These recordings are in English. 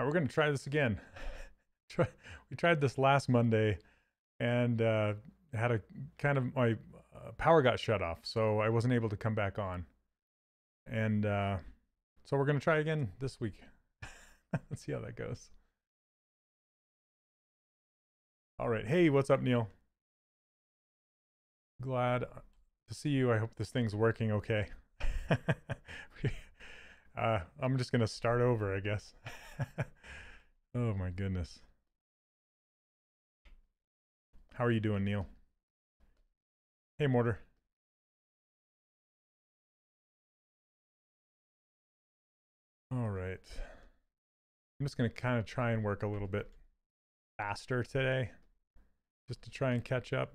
Right, we're going to try this again. we tried this last Monday and uh, had a kind of my uh, power got shut off, so I wasn't able to come back on. And uh, so we're going to try again this week. Let's see how that goes. All right. Hey, what's up, Neil? Glad to see you. I hope this thing's working okay. uh, I'm just going to start over, I guess. oh, my goodness. How are you doing, Neil? Hey, Mortar. All right. I'm just going to kind of try and work a little bit faster today just to try and catch up.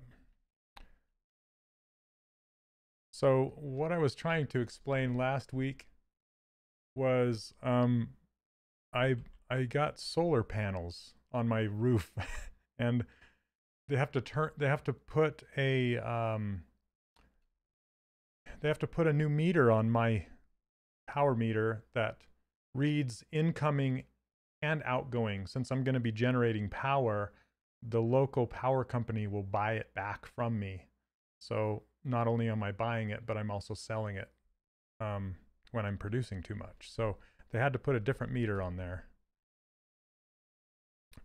So, what I was trying to explain last week was um, I I got solar panels on my roof, and they have to turn. They have to put a um, they have to put a new meter on my power meter that reads incoming and outgoing. Since I'm going to be generating power, the local power company will buy it back from me. So not only am I buying it, but I'm also selling it um, when I'm producing too much. So they had to put a different meter on there.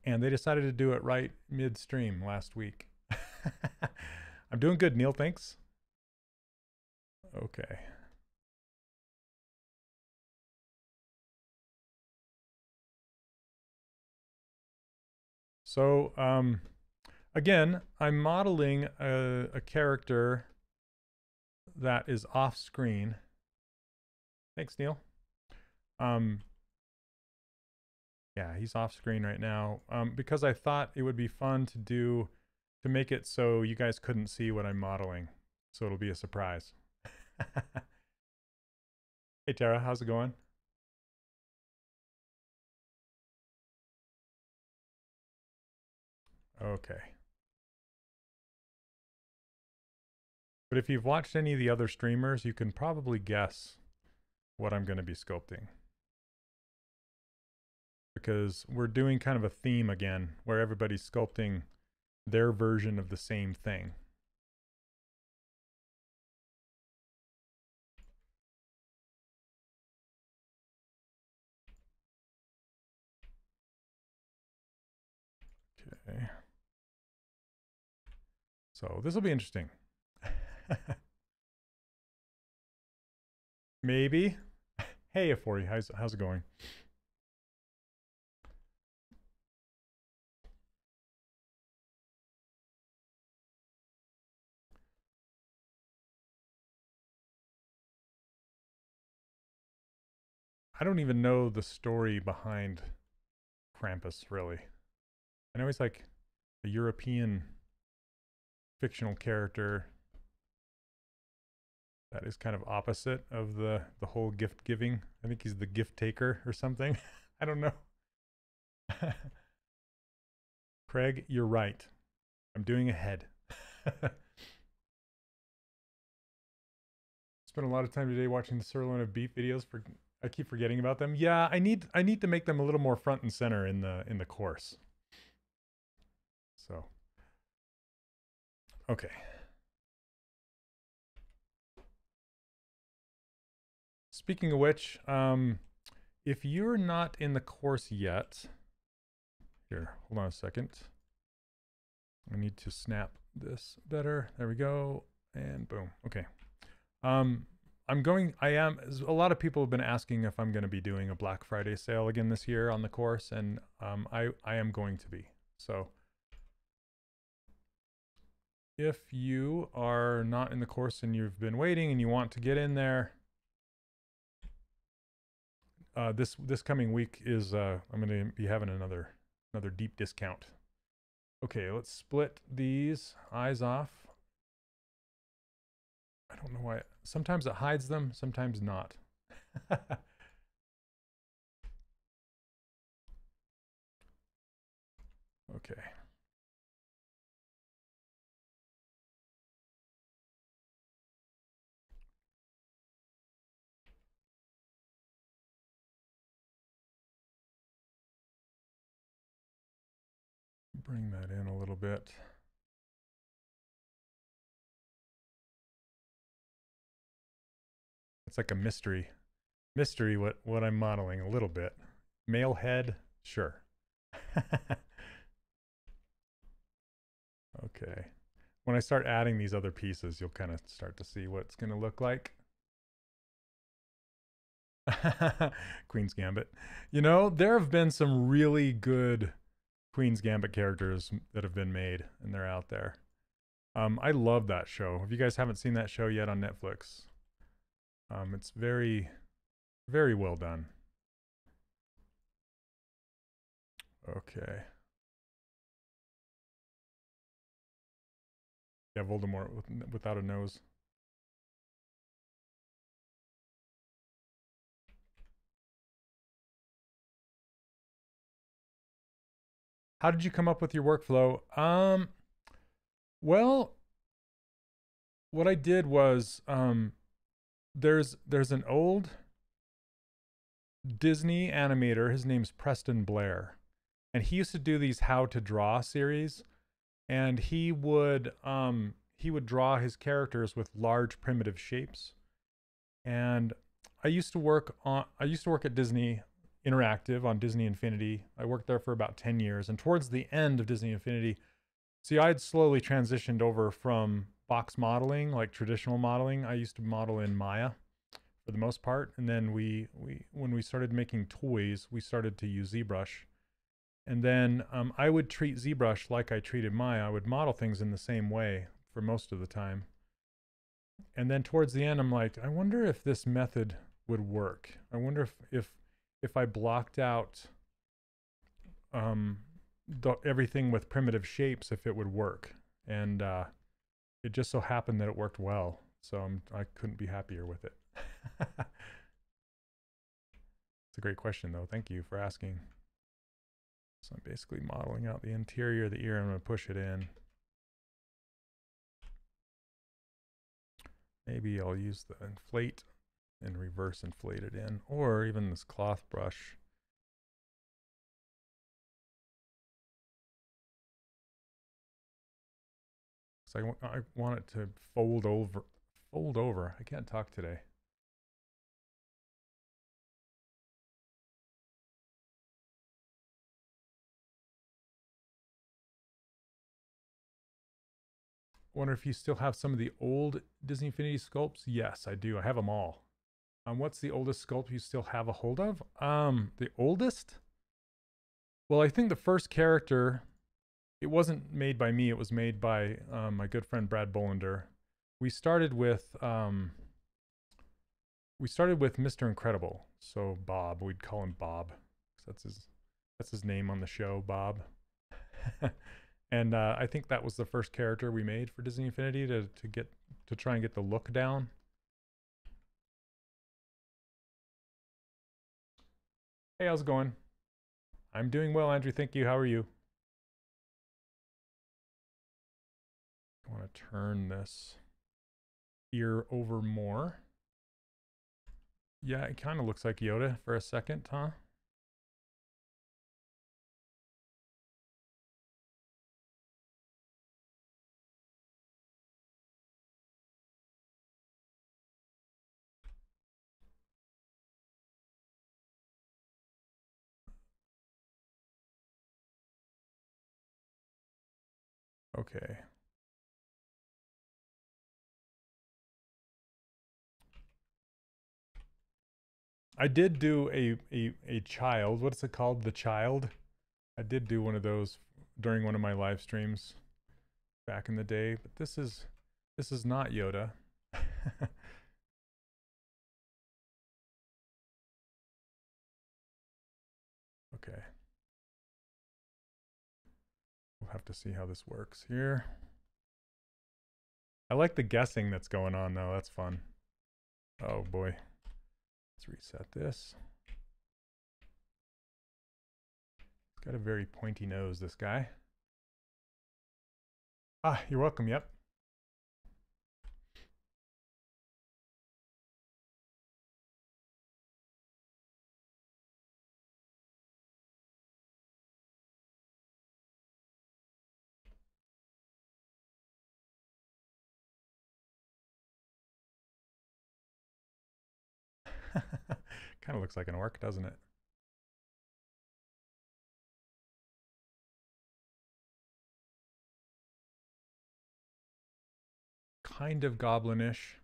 And they decided to do it right midstream last week. I'm doing good, Neil. Thanks. Okay. So, um, again, I'm modeling a, a character that is off screen. Thanks, Neil. Um, yeah, he's off screen right now um, because I thought it would be fun to do to make it so you guys couldn't see what I'm modeling. So it'll be a surprise. hey, Tara, how's it going? Okay. But if you've watched any of the other streamers, you can probably guess what I'm going to be sculpting. Because we're doing kind of a theme again, where everybody's sculpting their version of the same thing. Okay. So this will be interesting. Maybe. Hey, Afori, how's how's it going? I don't even know the story behind Krampus, really. I know he's like a European fictional character that is kind of opposite of the the whole gift giving. I think he's the gift taker or something. I don't know. Craig, you're right. I'm doing ahead. Spent a lot of time today watching the sirloin of beef videos for I keep forgetting about them. Yeah, I need I need to make them a little more front and center in the in the course. So okay. Speaking of which, um, if you're not in the course yet, here, hold on a second. I need to snap this better. There we go. And boom. Okay. Um, I'm going, I am, a lot of people have been asking if I'm going to be doing a Black Friday sale again this year on the course, and um, I, I am going to be. So if you are not in the course and you've been waiting and you want to get in there, uh, this this coming week is uh, I'm going to be having another another deep discount. Okay, let's split these eyes off. I don't know why. Sometimes it hides them, sometimes not. okay. Bring that in a little bit. It's like a mystery. Mystery what, what I'm modeling a little bit. Male head, sure. okay. When I start adding these other pieces, you'll kind of start to see what it's going to look like. Queen's Gambit. You know, there have been some really good Queen's Gambit characters that have been made, and they're out there. Um, I love that show. If you guys haven't seen that show yet on Netflix, um, it's very, very well done. Okay. Yeah, Voldemort with, without a nose. How did you come up with your workflow? Um, well, what I did was um, there's there's an old Disney animator. His name's Preston Blair, and he used to do these how to draw series, and he would um, he would draw his characters with large primitive shapes, and I used to work on I used to work at Disney Interactive on Disney Infinity. I worked there for about 10 years. And towards the end of Disney Infinity, see, I had slowly transitioned over from box modeling, like traditional modeling. I used to model in Maya for the most part. And then we, we when we started making toys, we started to use ZBrush. And then um, I would treat ZBrush like I treated Maya. I would model things in the same way for most of the time. And then towards the end, I'm like, I wonder if this method would work. I wonder if, if if I blocked out um, the, everything with primitive shapes, if it would work. And uh, it just so happened that it worked well. So I'm, I couldn't be happier with it. it's a great question, though. Thank you for asking. So I'm basically modeling out the interior of the ear. I'm going to push it in. Maybe I'll use the inflate and reverse inflate it in, or even this cloth brush. So I, I want it to fold over, fold over. I can't talk today. wonder if you still have some of the old Disney Infinity sculpts. Yes, I do. I have them all. Um, what's the oldest sculpt you still have a hold of? Um, the oldest? Well, I think the first character, it wasn't made by me. It was made by um, my good friend Brad Bolender. We started with um, we started with Mr. Incredible. So Bob, we'd call him Bob. That's his that's his name on the show, Bob. and uh, I think that was the first character we made for Disney Infinity to to get to try and get the look down. Hey, how's it going? I'm doing well, Andrew. Thank you. How are you? I want to turn this ear over more. Yeah, it kind of looks like Yoda for a second, huh? Okay. I did do a, a, a child. What's it called? The child. I did do one of those during one of my live streams back in the day, but this is this is not Yoda. have to see how this works here. I like the guessing that's going on though. That's fun. Oh boy. Let's reset this. He's got a very pointy nose, this guy. Ah, you're welcome. Yep. Kind of looks like an orc, doesn't it? Kind of goblinish.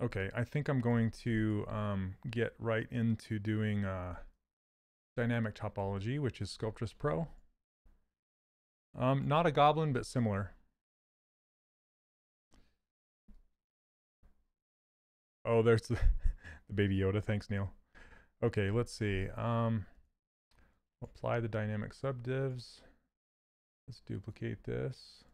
Okay, I think I'm going to um, get right into doing uh, dynamic topology, which is Sculptris Pro. Um, not a goblin, but similar. Oh, there's the, the baby Yoda. Thanks, Neil. Okay, let's see. Um, apply the dynamic subdivs. Let's duplicate this.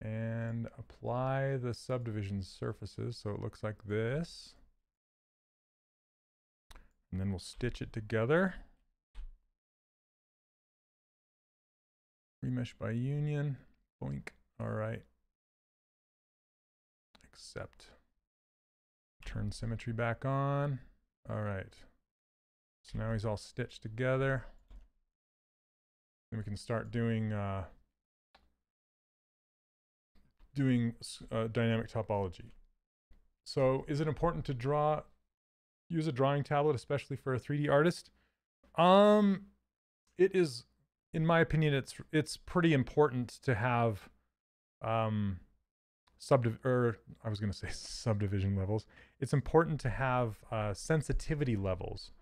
And apply the subdivision surfaces so it looks like this. And then we'll stitch it together. Remesh by union. Boink. All right. Accept. Turn symmetry back on. All right. So now he's all stitched together. Then we can start doing uh, doing uh, dynamic topology. So is it important to draw use a drawing tablet, especially for a 3D artist? Um, it is, in my opinion, it's it's pretty important to have um, subdiv or I was going to say subdivision levels. It's important to have uh, sensitivity levels.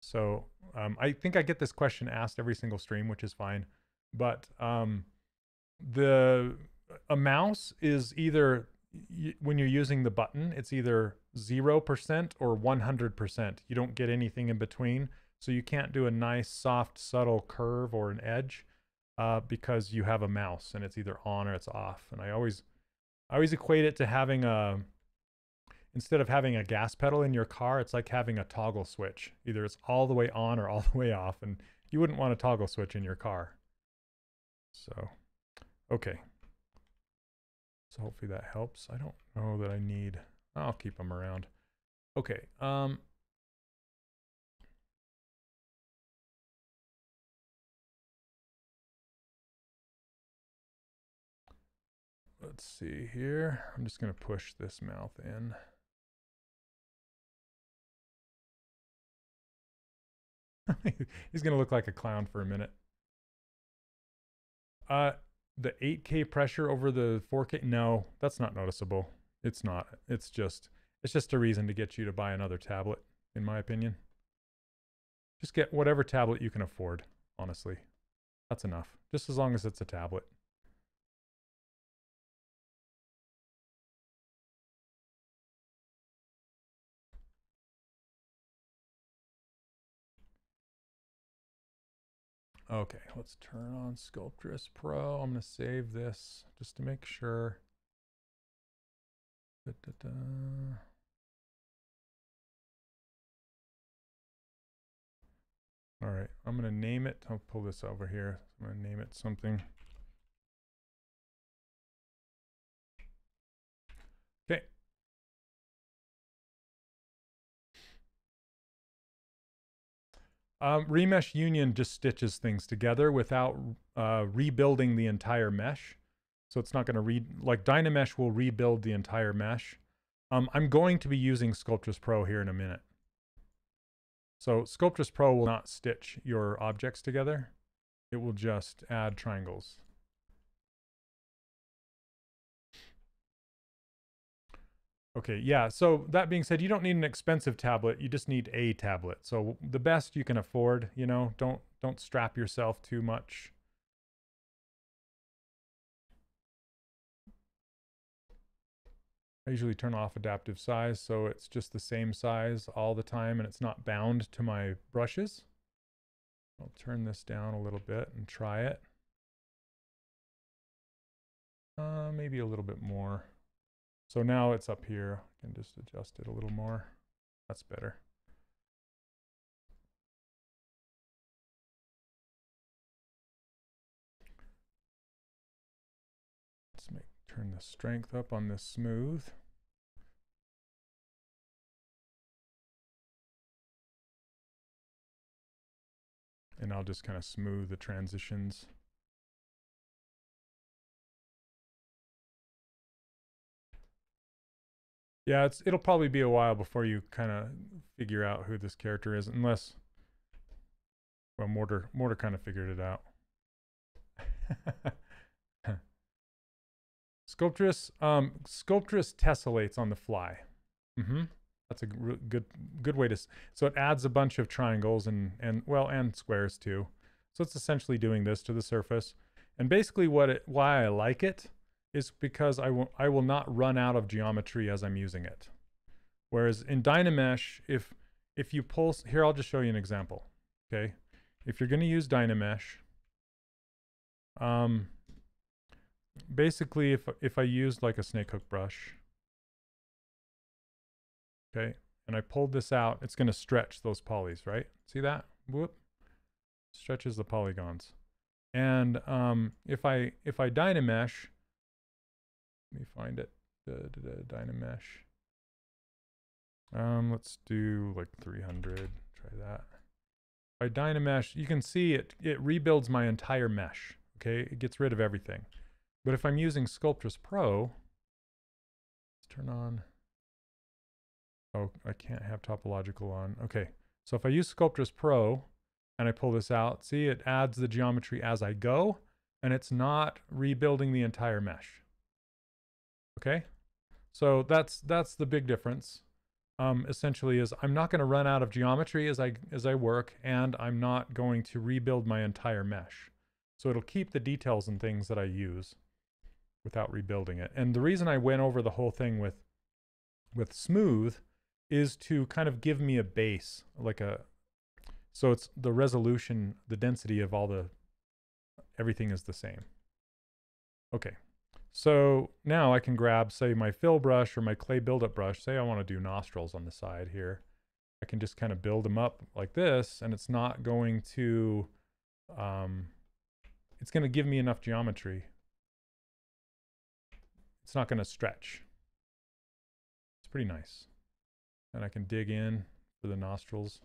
So um, I think I get this question asked every single stream, which is fine. But um, the a mouse is either when you're using the button, it's either 0% or 100%. You don't get anything in between. So you can't do a nice, soft, subtle curve or an edge uh, because you have a mouse and it's either on or it's off. And I always, I always equate it to having a, instead of having a gas pedal in your car, it's like having a toggle switch. Either it's all the way on or all the way off. And you wouldn't want a toggle switch in your car. So, okay. So hopefully that helps. I don't know that I need, I'll keep them around. Okay. Um, let's see here. I'm just going to push this mouth in. He's going to look like a clown for a minute. Uh, the 8K pressure over the 4K, no, that's not noticeable. It's not. It's just it's just a reason to get you to buy another tablet, in my opinion. Just get whatever tablet you can afford, honestly. That's enough. Just as long as it's a tablet. Okay, let's turn on Sculptris Pro. I'm going to save this just to make sure. Da, da, da. All right, I'm going to name it. I'll pull this over here. I'm going to name it something. Um, remesh union just stitches things together without uh, rebuilding the entire mesh. So it's not going to read, like Dynamesh will rebuild the entire mesh. Um, I'm going to be using Sculptris Pro here in a minute. So Sculptris Pro will not stitch your objects together. It will just add triangles. Okay, yeah. So that being said, you don't need an expensive tablet. You just need a tablet. So the best you can afford, you know, don't don't strap yourself too much. I usually turn off adaptive size so it's just the same size all the time and it's not bound to my brushes. I'll turn this down a little bit and try it. Uh, maybe a little bit more. So now it's up here. I can just adjust it a little more. That's better. Let's make turn the strength up on this smooth. And I'll just kind of smooth the transitions. Yeah, it's it'll probably be a while before you kind of figure out who this character is, unless well, Mortar Mortar kind of figured it out. Sculptris, um, Sculptris tessellates on the fly. Mm-hmm. That's a good good way to. So it adds a bunch of triangles and and well and squares too. So it's essentially doing this to the surface. And basically, what it why I like it is because I will I will not run out of geometry as I'm using it. Whereas in Dynamesh, if if you pull here, I'll just show you an example. Okay, if you're going to use Dynamesh, um, basically if if I used like a snake hook brush, okay, and I pulled this out, it's going to stretch those polys, right? See that? Whoop, stretches the polygons. And um, if I if I Dynamesh, let me find it. Da, da, da, Dynamesh. Um, let's do like 300. Try that. By Dynamesh, you can see it, it rebuilds my entire mesh. Okay, it gets rid of everything. But if I'm using Sculptris Pro, let's turn on. Oh, I can't have topological on. Okay, so if I use Sculptris Pro and I pull this out, see it adds the geometry as I go, and it's not rebuilding the entire mesh. Okay, so that's that's the big difference um, essentially is I'm not going to run out of geometry as I as I work, and I'm not going to rebuild my entire mesh. So it'll keep the details and things that I use without rebuilding it. And the reason I went over the whole thing with with smooth is to kind of give me a base, like a so it's the resolution, the density of all the everything is the same. Okay, so now I can grab, say, my fill brush or my clay buildup brush. Say I want to do nostrils on the side here. I can just kind of build them up like this, and it's not going to, um, it's going to give me enough geometry. It's not going to stretch. It's pretty nice. And I can dig in for the nostrils.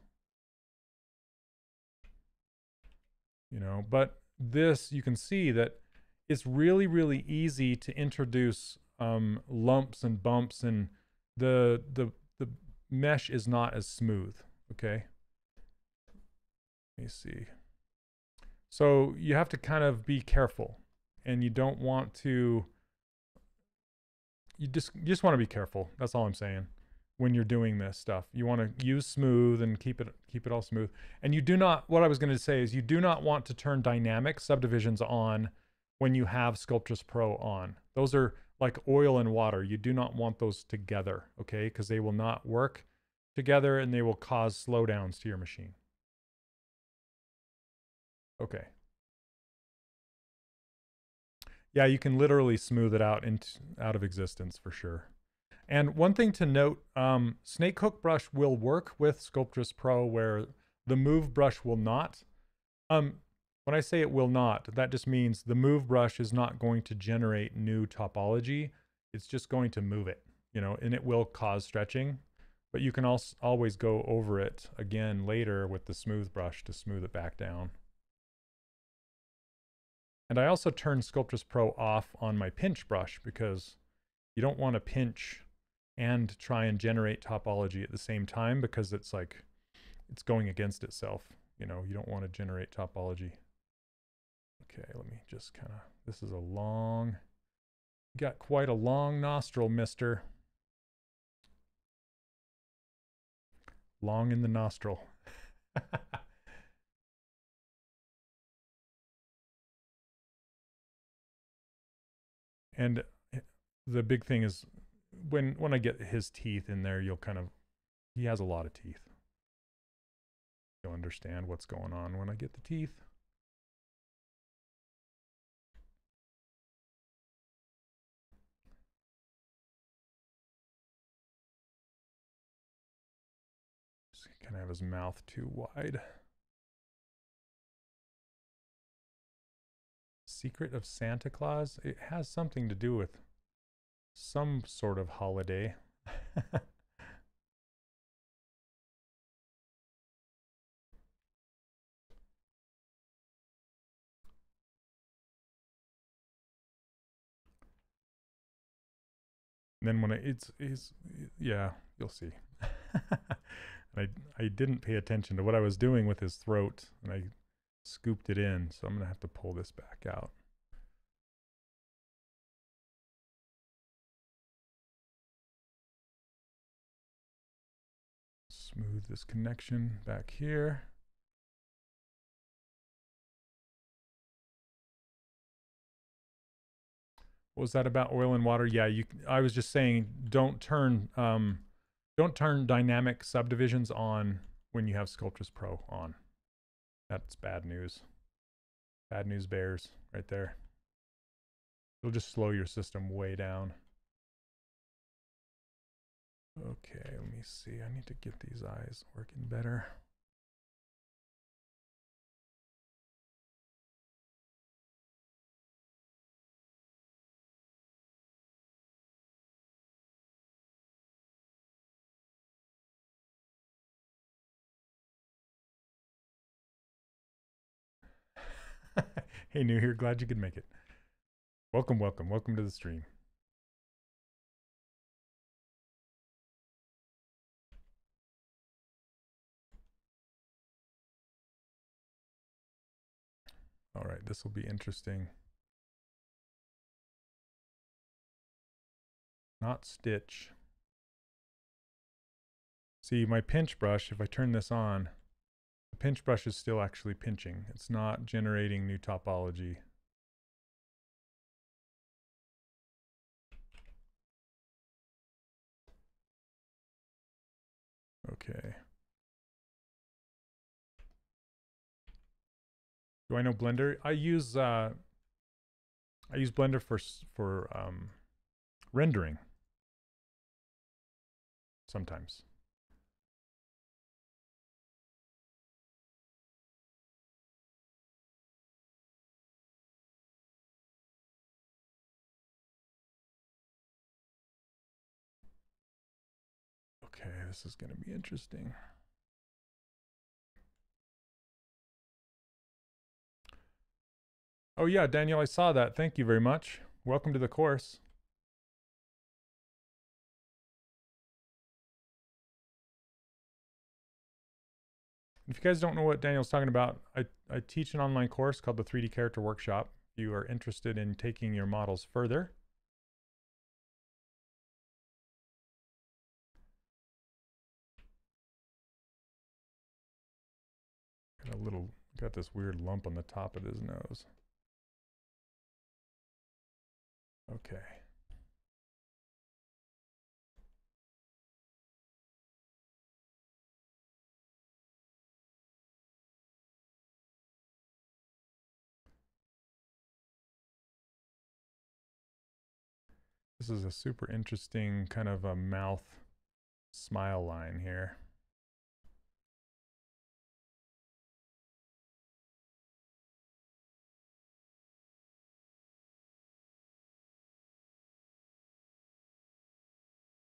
You know, but this, you can see that it's really really easy to introduce um, lumps and bumps and the the the mesh is not as smooth okay? Let me see. So you have to kind of be careful and you don't want to you just you just want to be careful that's all i'm saying when you're doing this stuff. You want to use smooth and keep it keep it all smooth. And you do not what i was going to say is you do not want to turn dynamic subdivisions on when you have Sculptris Pro on. Those are like oil and water. You do not want those together, okay? Because they will not work together and they will cause slowdowns to your machine. Okay. Yeah, you can literally smooth it out into out of existence for sure. And one thing to note, um, Snake Hook Brush will work with Sculptris Pro where the Move Brush will not. Um, when I say it will not, that just means the move brush is not going to generate new topology. It's just going to move it, you know, and it will cause stretching. But you can also always go over it again later with the smooth brush to smooth it back down. And I also turned Sculptris Pro off on my pinch brush because you don't want to pinch and try and generate topology at the same time because it's like, it's going against itself. You know, you don't want to generate topology. Okay, let me just kind of, this is a long, got quite a long nostril, mister. Long in the nostril. and eh, the big thing is when when I get his teeth in there, you'll kind of he has a lot of teeth. You'll understand what's going on when I get the teeth. Kind of have his mouth too wide. Secret of Santa Claus? It has something to do with some sort of holiday. Then when I, it's, it's, yeah, you'll see. I, I didn't pay attention to what I was doing with his throat and I scooped it in. So I'm going to have to pull this back out. Smooth this connection back here. What was that about oil and water? Yeah, you. I was just saying, don't turn, um, don't turn dynamic subdivisions on when you have Sculptris Pro on. That's bad news. Bad news bears right there. It'll just slow your system way down. Okay, let me see. I need to get these eyes working better. hey, new here. Glad you could make it. Welcome, welcome, welcome to the stream. All right, this will be interesting. Not stitch. See, my pinch brush, if I turn this on, pinch brush is still actually pinching. It's not generating new topology. Okay. Do I know Blender? I use uh, I use Blender for for um, rendering sometimes. This is going to be interesting. Oh yeah, Daniel, I saw that. Thank you very much. Welcome to the course. If you guys don't know what Daniel's talking about, I, I teach an online course called the 3D Character Workshop. If you are interested in taking your models further, Got a little, got this weird lump on the top of his nose. Okay. This is a super interesting kind of a mouth smile line here.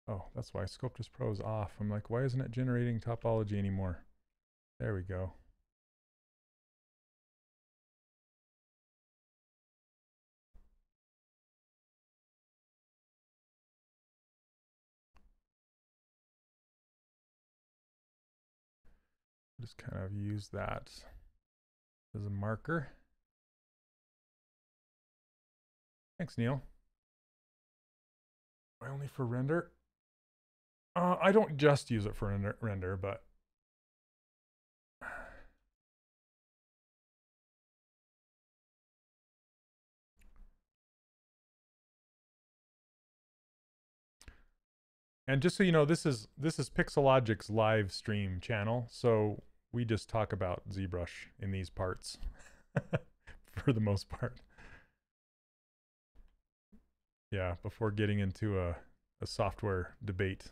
Oh, that's why Sculptris Pro is off. I'm like, why isn't it generating topology anymore? There we go. Just kind of use that as a marker. Thanks, Neil. Only for render? Uh, I don't just use it for render, render, but And just so you know, this is this is Pixologic's live stream channel, so we just talk about ZBrush in these parts for the most part. Yeah, before getting into a, a software debate.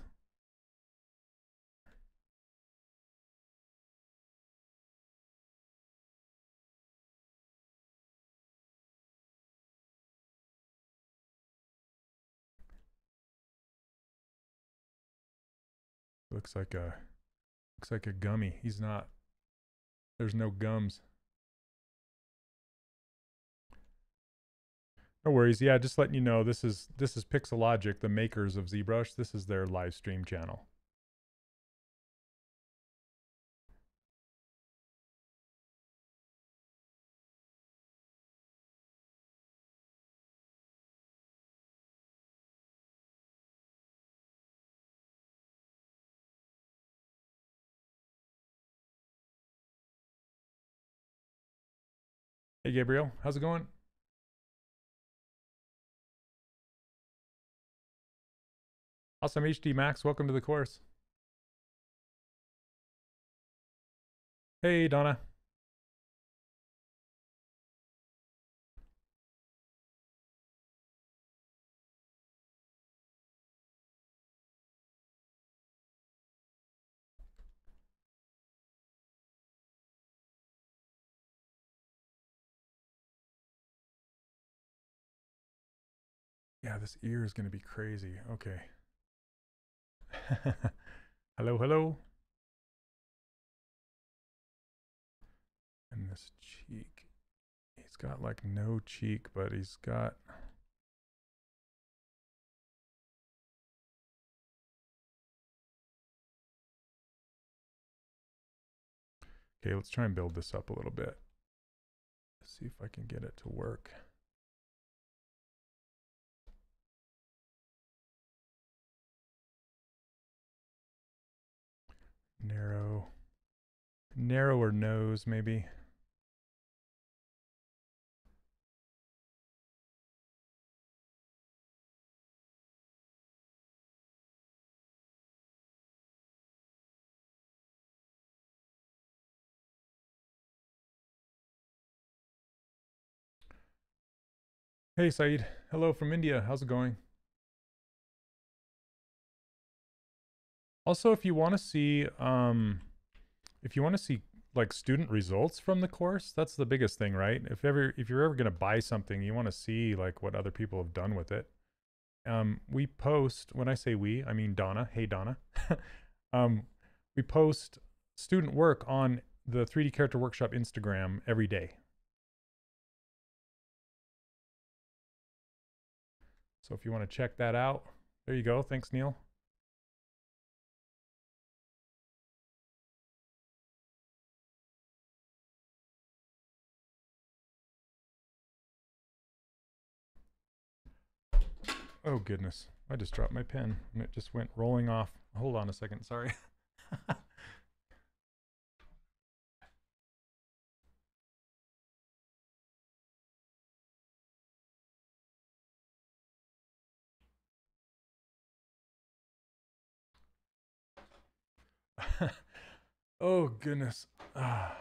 Looks like a looks like a gummy. He's not. There's no gums. No worries. Yeah, just letting you know this is this is Pixologic, the makers of ZBrush. This is their live stream channel. Gabriel, how's it going? Awesome HD Max, welcome to the course. Hey Donna. This ear is going to be crazy. Okay. hello, hello. And this cheek. He's got like no cheek, but he's got. Okay, let's try and build this up a little bit. Let's see if I can get it to work. Narrow, narrower nose maybe. Hey Saeed, hello from India. How's it going? Also, if you want to see, um, if you want to see like student results from the course, that's the biggest thing, right? If ever, if you're ever going to buy something, you want to see like what other people have done with it. Um, we post, when I say we, I mean Donna. Hey, Donna. um, we post student work on the 3D Character Workshop Instagram every day. So if you want to check that out, there you go. Thanks, Neil. Oh goodness, I just dropped my pen and it just went rolling off. Hold on a second, sorry. oh goodness. Ah.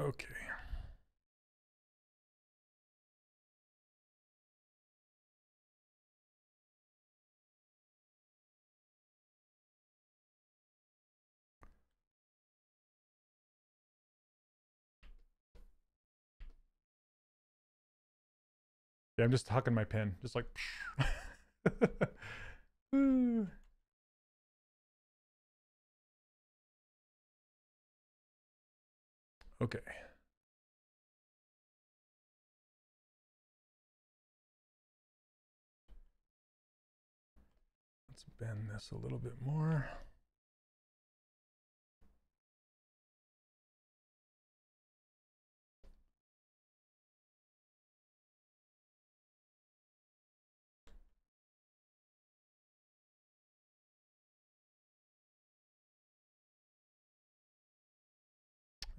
Okay. Yeah, I'm just hucking my pen, just like. Okay. Let's bend this a little bit more.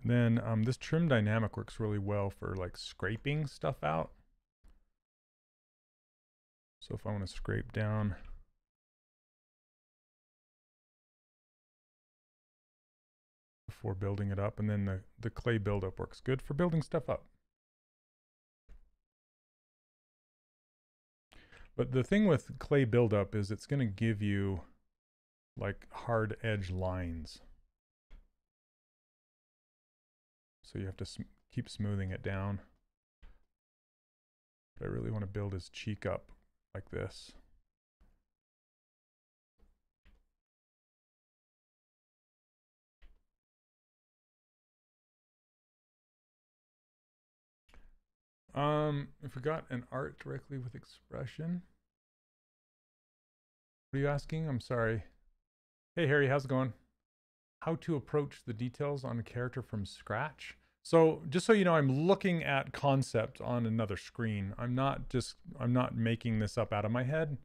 Then um, this trim dynamic works really well for like scraping stuff out. So if I want to scrape down before building it up, and then the, the clay buildup works good for building stuff up. But the thing with clay buildup is it's going to give you like hard edge lines. So you have to sm keep smoothing it down. But I really want to build his cheek up like this. Um, I forgot an art directly with expression. What are you asking? I'm sorry. Hey, Harry, how's it going? How to approach the details on a character from scratch? So just so you know, I'm looking at concept on another screen. I'm not just, I'm not making this up out of my head.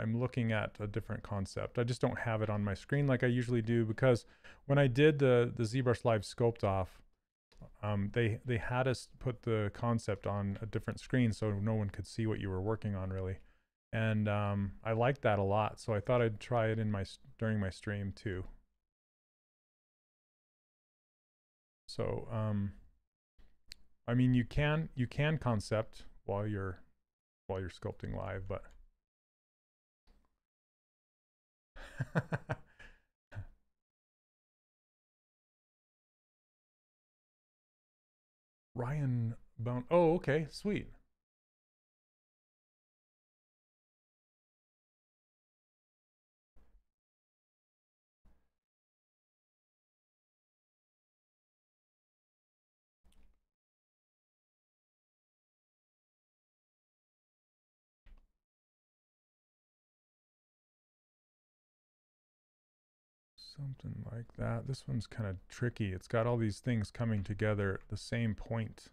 I'm looking at a different concept. I just don't have it on my screen like I usually do because when I did the, the ZBrush Live sculpt off, um, they, they had us put the concept on a different screen so no one could see what you were working on really. And um, I liked that a lot. So I thought I'd try it in my, during my stream too. So, um, I mean, you can you can concept while you're while you're sculpting live, but Ryan Bound. Oh, okay, sweet. Something like that. This one's kind of tricky. It's got all these things coming together at the same point.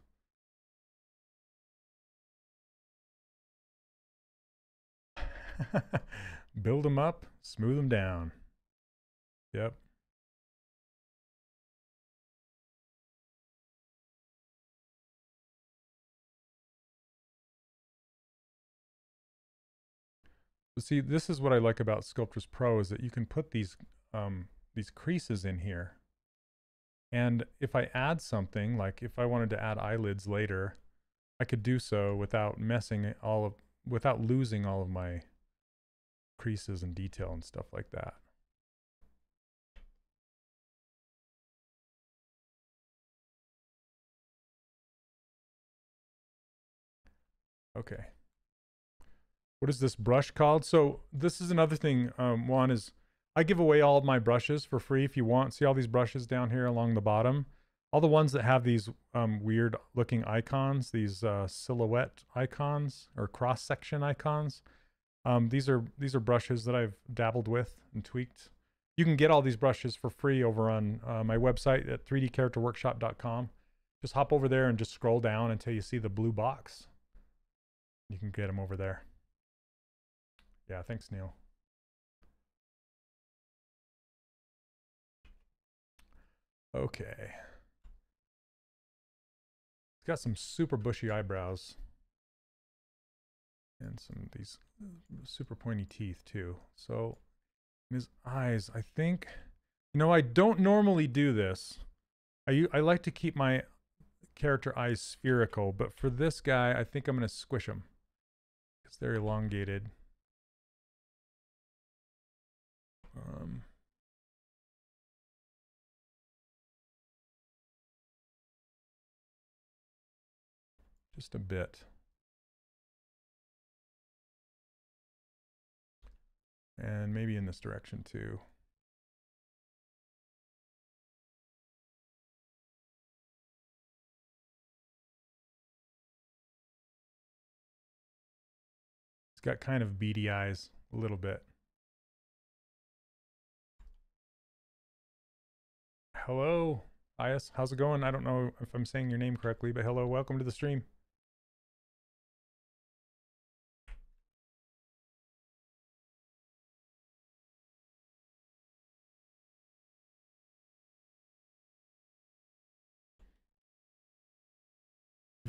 Build them up, smooth them down. Yep. See, this is what I like about Sculptris Pro is that you can put these um, these creases in here. And if I add something, like if I wanted to add eyelids later, I could do so without messing all of, without losing all of my creases and detail and stuff like that. Okay. What is this brush called? So this is another thing, um, Juan, is I give away all of my brushes for free if you want. See all these brushes down here along the bottom? All the ones that have these um, weird looking icons, these uh, silhouette icons or cross section icons. Um, these are these are brushes that I've dabbled with and tweaked. You can get all these brushes for free over on uh, my website at 3dcharacterworkshop.com. Just hop over there and just scroll down until you see the blue box. You can get them over there. Yeah, thanks, Neil. Okay. He's got some super bushy eyebrows. And some of these super pointy teeth too. So in his eyes, I think, you know, I don't normally do this. I, I like to keep my character eyes spherical, but for this guy, I think I'm going to squish them because they're elongated. Um, just a bit. And maybe in this direction too. It's got kind of beady eyes a little bit. Hello, Ias. How's it going? I don't know if I'm saying your name correctly, but hello, welcome to the stream.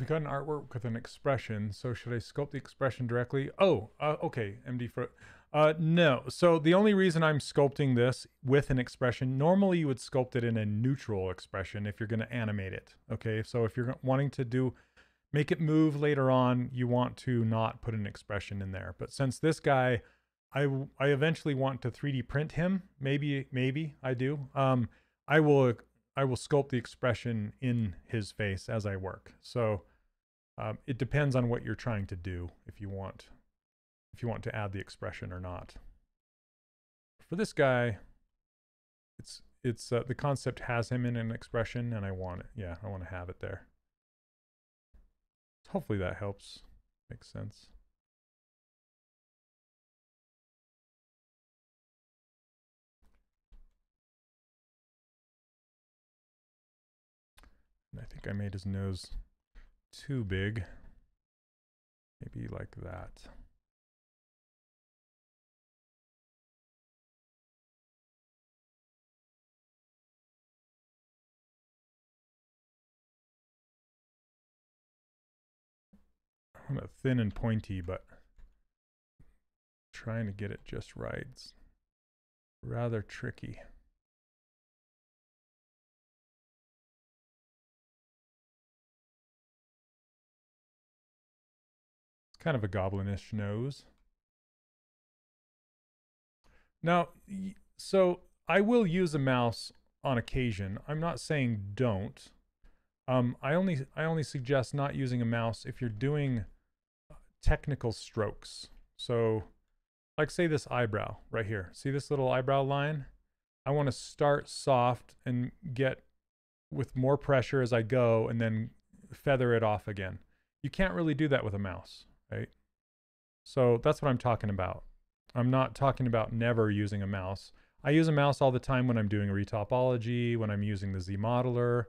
We got an artwork with an expression, so should I sculpt the expression directly? Oh, uh, okay, MD for. Uh, no. So the only reason I'm sculpting this with an expression, normally you would sculpt it in a neutral expression if you're going to animate it. Okay, so if you're wanting to do, make it move later on, you want to not put an expression in there. But since this guy, I I eventually want to 3D print him. Maybe maybe I do. Um, I will I will sculpt the expression in his face as I work. So um, it depends on what you're trying to do if you want if you want to add the expression or not. For this guy, it's it's uh, the concept has him in an expression and I want it. Yeah, I want to have it there. It's Hopefully that helps. Makes sense. And I think I made his nose too big. Maybe like that. I want thin and pointy, but trying to get it just right. It's rather tricky. Kind of a goblinish nose. Now, so I will use a mouse on occasion. I'm not saying don't. Um, I only I only suggest not using a mouse if you're doing technical strokes. So like say this eyebrow right here. See this little eyebrow line? I want to start soft and get with more pressure as I go and then feather it off again. You can't really do that with a mouse, right? So that's what I'm talking about. I'm not talking about never using a mouse. I use a mouse all the time when I'm doing retopology, when I'm using the Z modeler.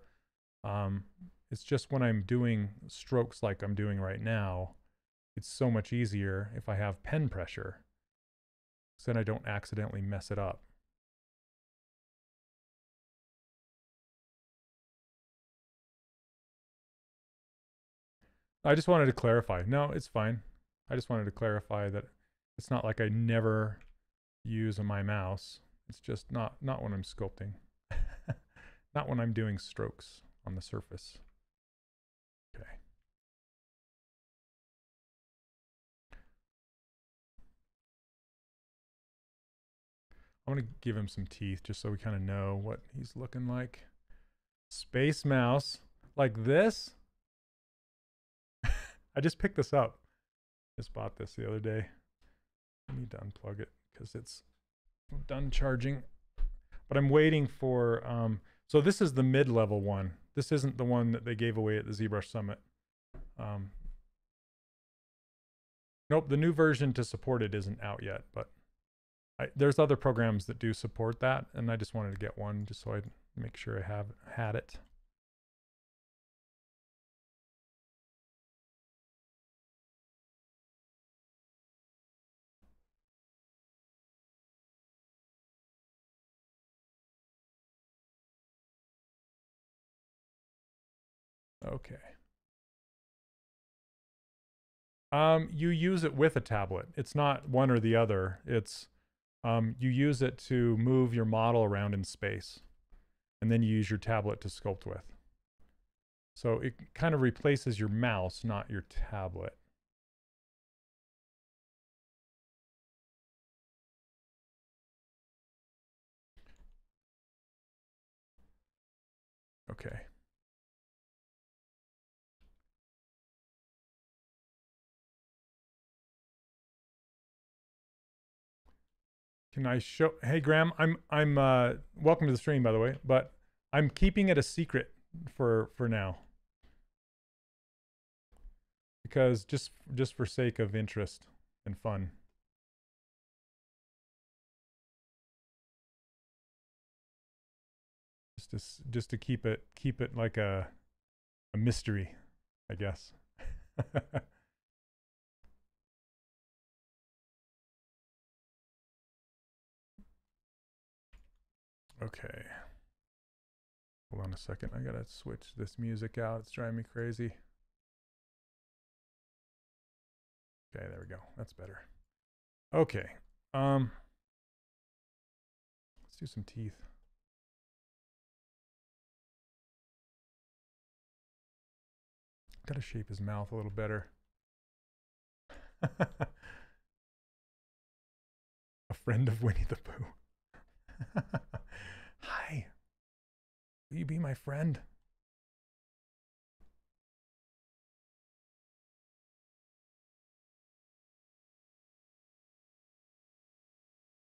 Um, it's just when I'm doing strokes like I'm doing right now, it's so much easier if I have pen pressure. So then I don't accidentally mess it up. I just wanted to clarify. No, it's fine. I just wanted to clarify that it's not like I never use my mouse. It's just not not when I'm sculpting. not when I'm doing strokes on the surface. Okay. I'm going to give him some teeth just so we kind of know what he's looking like. Space mouse. Like this? I just picked this up. Just bought this the other day. I need to unplug it because it's done charging. But I'm waiting for, um, so this is the mid-level one. This isn't the one that they gave away at the ZBrush Summit. Um, nope, the new version to support it isn't out yet, but I, there's other programs that do support that, and I just wanted to get one just so I'd make sure I have had it. Okay. Um, you use it with a tablet. It's not one or the other. It's um, you use it to move your model around in space. And then you use your tablet to sculpt with. So it kind of replaces your mouse, not your tablet. Okay. Can I show? Hey, Graham, I'm I'm uh, welcome to the stream, by the way, but I'm keeping it a secret for for now because just just for sake of interest and fun. Just to just to keep it keep it like a a mystery, I guess. Okay. Hold on a second. I gotta switch this music out. It's driving me crazy. Okay, there we go. That's better. Okay. Um let's do some teeth. Gotta shape his mouth a little better. a friend of Winnie the Pooh. Hi. Will you be my friend?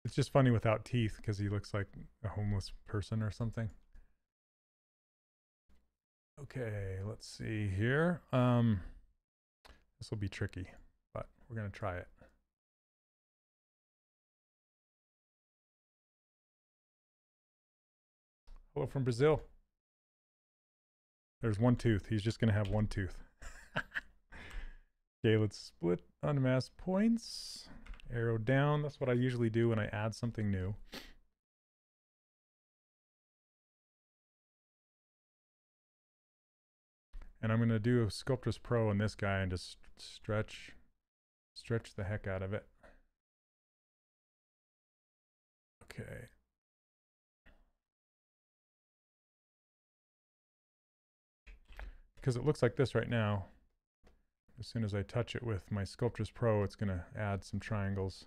It's just funny without teeth because he looks like a homeless person or something. Okay, let's see here. Um, This will be tricky, but we're going to try it. Hello from Brazil. There's one tooth. He's just going to have one tooth. okay, let's split unmask points. Arrow down. That's what I usually do when I add something new. And I'm going to do a Sculptris Pro on this guy and just stretch, stretch the heck out of it. Okay. Because it looks like this right now. As soon as I touch it with my Sculptris Pro, it's going to add some triangles.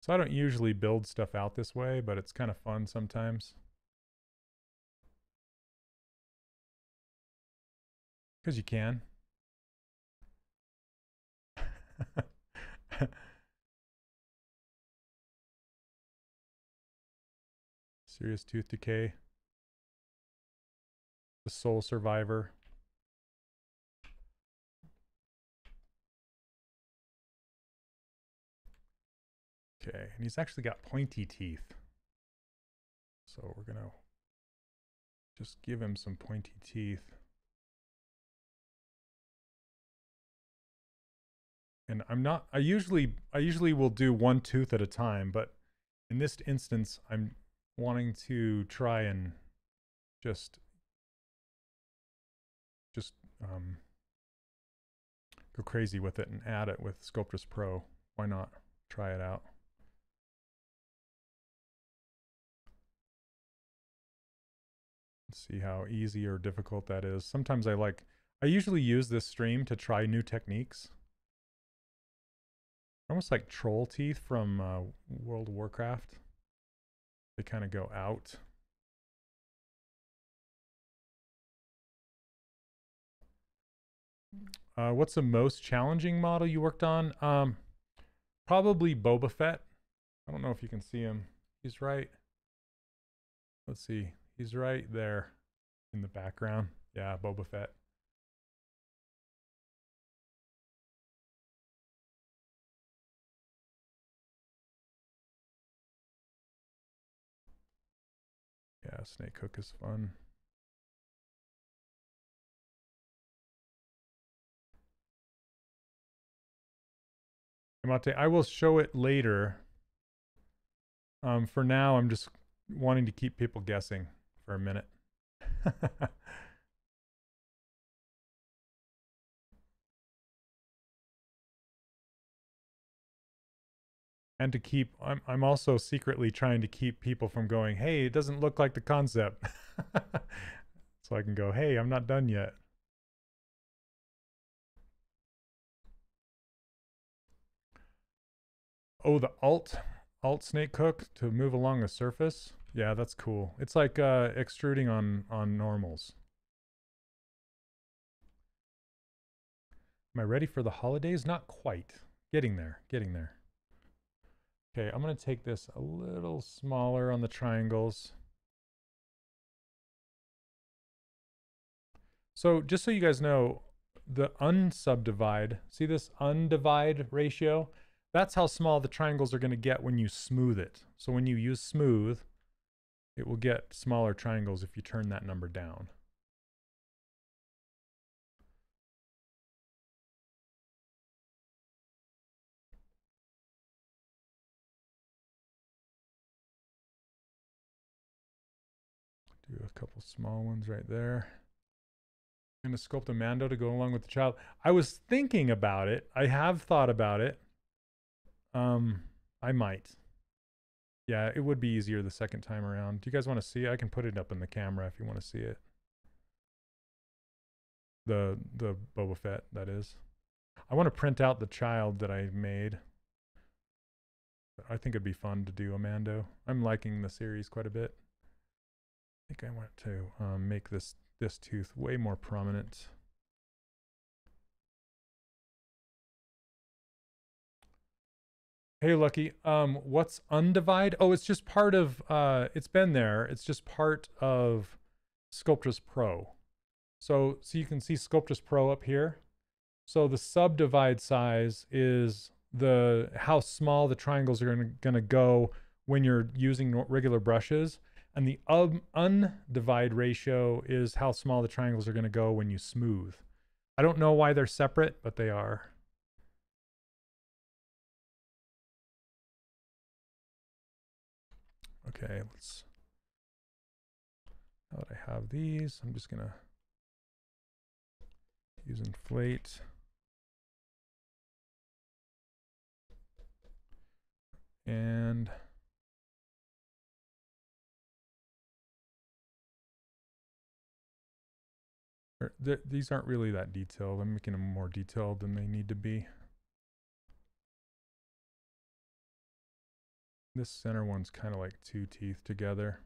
So I don't usually build stuff out this way, but it's kind of fun sometimes. Because you can. Serious tooth decay. The sole survivor. Okay, and he's actually got pointy teeth. So we're going to just give him some pointy teeth. and I'm not I usually I usually will do one tooth at a time, but in this instance I'm wanting to try and just just um, go crazy with it and add it with Sculptris Pro. Why not try it out? See how easy or difficult that is. Sometimes I like I usually use this stream to try new techniques almost like troll teeth from uh, World of Warcraft. They kind of go out. Uh, what's the most challenging model you worked on? Um, probably Boba Fett. I don't know if you can see him. He's right. Let's see. He's right there in the background. Yeah, Boba Fett. Snake hook is fun. Mate, I will show it later. Um, for now, I'm just wanting to keep people guessing for a minute. and to keep I'm I'm also secretly trying to keep people from going, "Hey, it doesn't look like the concept." so I can go, "Hey, I'm not done yet." Oh, the alt alt snake hook to move along a surface. Yeah, that's cool. It's like uh, extruding on on normals. Am I ready for the holidays? Not quite. Getting there. Getting there. Okay, I'm going to take this a little smaller on the triangles. So just so you guys know, the unsubdivide, see this undivide ratio? That's how small the triangles are going to get when you smooth it. So when you use smooth, it will get smaller triangles if you turn that number down. Couple small ones right there. I'm going to sculpt a Mando to go along with the child. I was thinking about it. I have thought about it. Um, I might. Yeah, it would be easier the second time around. Do you guys want to see it? I can put it up in the camera if you want to see it. The the Boba Fett, that is. I want to print out the child that I made. I think it'd be fun to do a Mando. I'm liking the series quite a bit. I think I want to um, make this, this tooth way more prominent. Hey, Lucky, um, what's undivide? Oh, it's just part of, uh, it's been there. It's just part of Sculptris Pro. So, so you can see Sculptris Pro up here. So the subdivide size is the how small the triangles are going to go when you're using regular brushes. And the um, undivide ratio is how small the triangles are going to go when you smooth. I don't know why they're separate, but they are. Okay, let's, now that I have these, I'm just gonna use inflate. And th these aren't really that detailed. I'm making them more detailed than they need to be. This center one's kind of like two teeth together.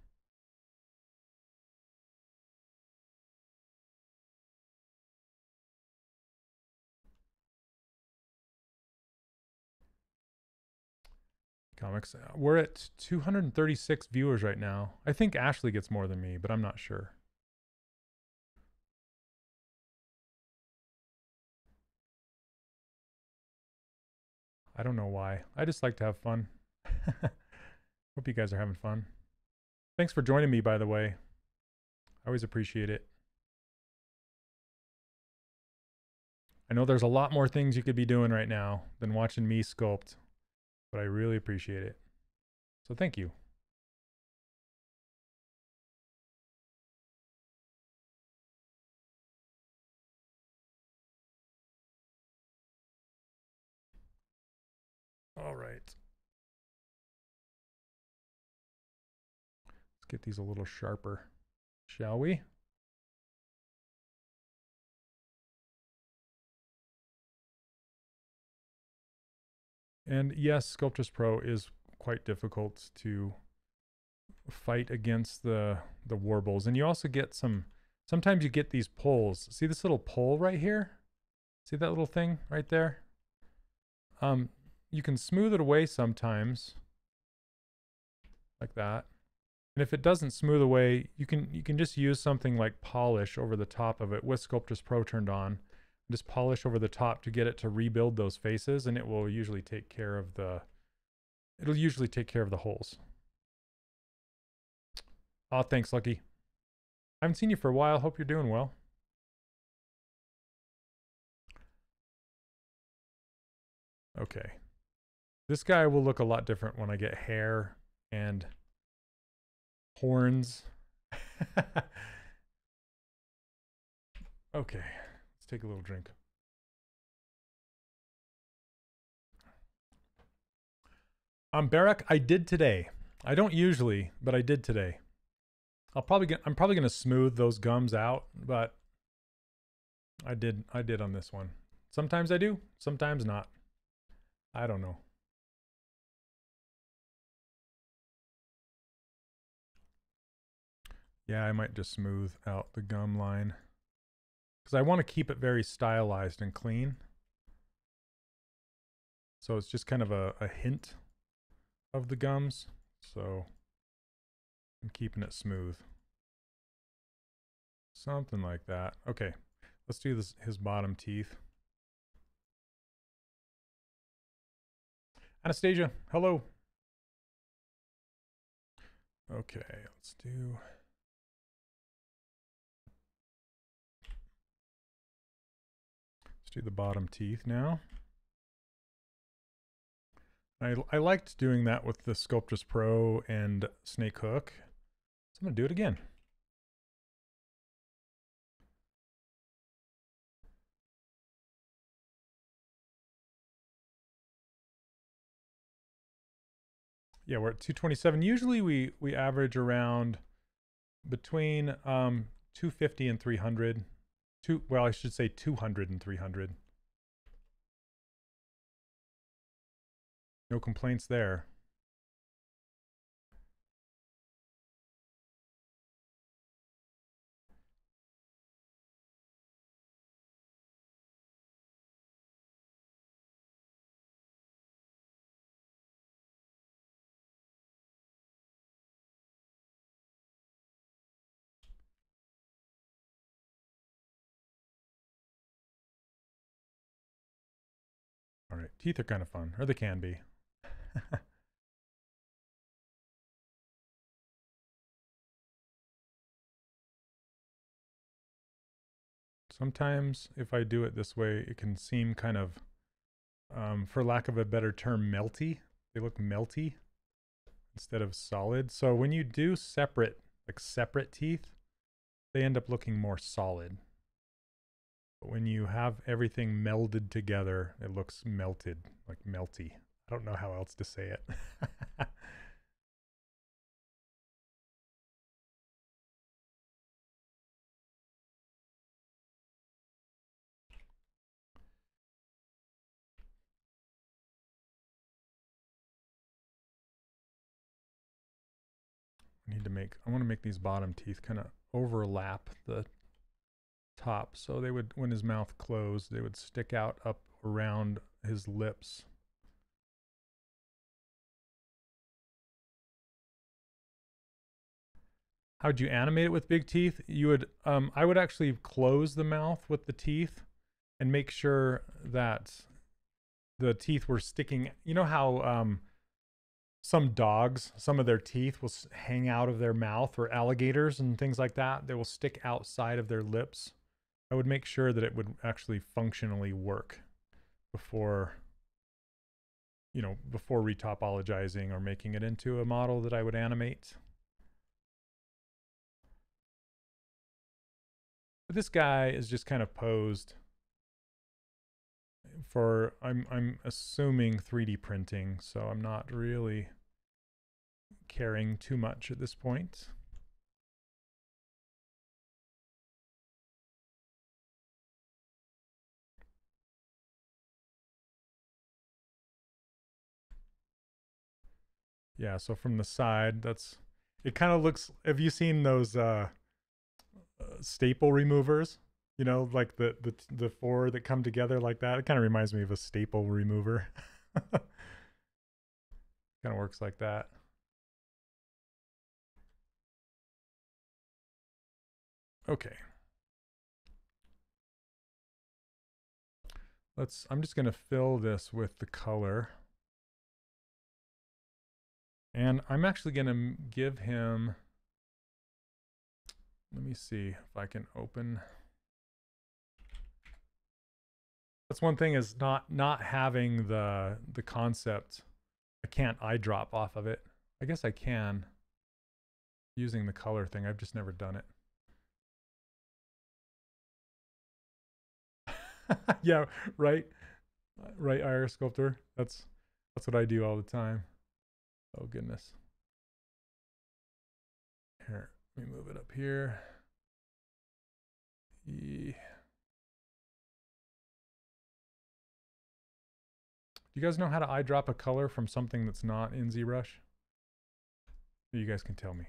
Comics. Uh, we're at 236 viewers right now. I think Ashley gets more than me, but I'm not sure. I don't know why. I just like to have fun. Hope you guys are having fun. Thanks for joining me, by the way. I always appreciate it. I know there's a lot more things you could be doing right now than watching me sculpt, but I really appreciate it. So thank you. All right. Let's get these a little sharper, shall we? And yes, Sculptris Pro is quite difficult to fight against the the warbles. And you also get some sometimes you get these poles. See this little pole right here? See that little thing right there? Um you can smooth it away sometimes like that. And if it doesn't smooth away, you can you can just use something like polish over the top of it with Sculptris Pro turned on. Just polish over the top to get it to rebuild those faces and it will usually take care of the it'll usually take care of the holes. Oh, thanks, Lucky. I haven't seen you for a while. Hope you're doing well. Okay. This guy will look a lot different when I get hair and horns. okay, let's take a little drink. Um, Barak, I did today. I don't usually, but I did today. I'll probably get, I'm probably gonna smooth those gums out, but I did I did on this one. Sometimes I do, sometimes not. I don't know. Yeah, I might just smooth out the gum line. Because I want to keep it very stylized and clean. So it's just kind of a, a hint of the gums. So I'm keeping it smooth. Something like that. Okay, let's do this his bottom teeth. Anastasia, hello. Okay, let's do Let's do the bottom teeth now. I, I liked doing that with the Sculptris Pro and Snake Hook. So I'm going to do it again. Yeah, we're at 227. Usually we, we average around between um, 250 and 300. Two, well, I should say 200 and 300. No complaints there. Teeth are kind of fun, or they can be. Sometimes if I do it this way, it can seem kind of, um, for lack of a better term, melty. They look melty instead of solid. So when you do separate, like separate teeth, they end up looking more solid. But when you have everything melded together, it looks melted, like melty. I don't know how else to say it. I need to make, I want to make these bottom teeth kind of overlap the top. So they would, when his mouth closed, they would stick out up around his lips. How'd you animate it with big teeth? You would, um, I would actually close the mouth with the teeth and make sure that the teeth were sticking. You know how um, some dogs, some of their teeth will hang out of their mouth, or alligators and things like that. They will stick outside of their lips. I would make sure that it would actually functionally work before, you know, before retopologizing or making it into a model that I would animate. But this guy is just kind of posed for I'm I'm assuming 3D printing, so I'm not really caring too much at this point. Yeah, so from the side, that's it kind of looks have you seen those uh, uh staple removers? you know, like the the the four that come together like that. It kind of reminds me of a staple remover. kind of works like that. Okay. Let's, I'm just going to fill this with the color. And I'm actually going to give him, let me see if I can open. That's one thing is not not having the the concept. I can't eyedrop off of it. I guess i can using the color thing. I've just never done it. Yeah right? Right iris sculptor? That's that's what i do all the time oh goodness here let me move it up here yeah. you guys know how to eyedrop a color from something that's not in ZBrush? You guys can tell me.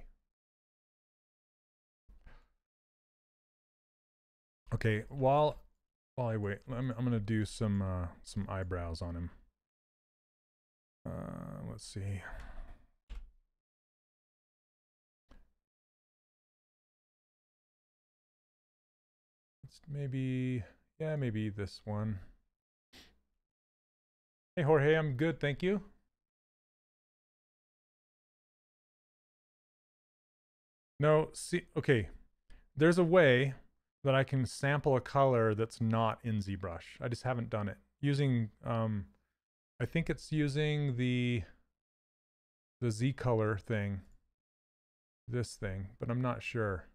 Okay, while while I wait, I'm I'm gonna do some uh, some eyebrows on him. Uh, let's see. Maybe yeah, maybe this one. Hey, Jorge, I'm good, thank you. No, see, okay. There's a way that I can sample a color that's not in ZBrush. I just haven't done it. Using, um, I think it's using the, the Z color thing. This thing, but I'm not sure.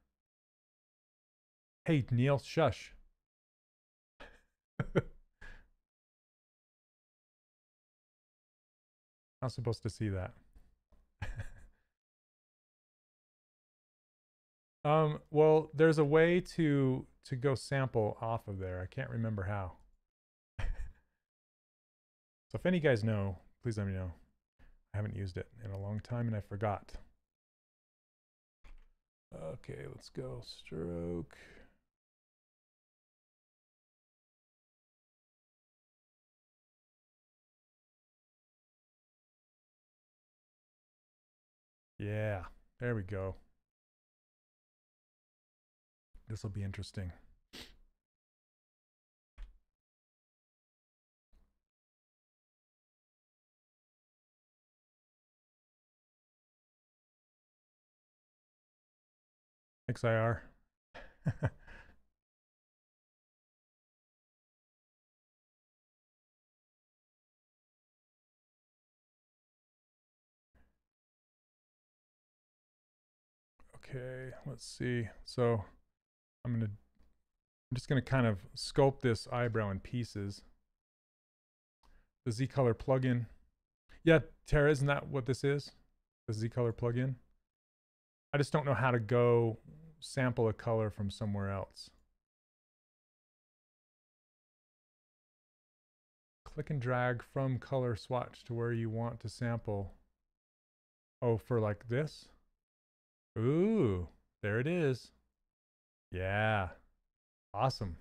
Hey, Neil, shush. I'm supposed to see that. um, well, there's a way to to go sample off of there. I can't remember how. so if any guys know, please let me know. I haven't used it in a long time and I forgot. Okay, let's go stroke. Yeah, there we go. This will be interesting. XIR. okay, let's see. So I'm gonna I'm just gonna kind of sculpt this eyebrow in pieces. The Z color plugin. Yeah, Tara, isn't that what this is? The Z color plugin? I just don't know how to go sample a color from somewhere else. Click and drag from color swatch to where you want to sample. Oh, for like this? Ooh, there it is. Yeah. Awesome.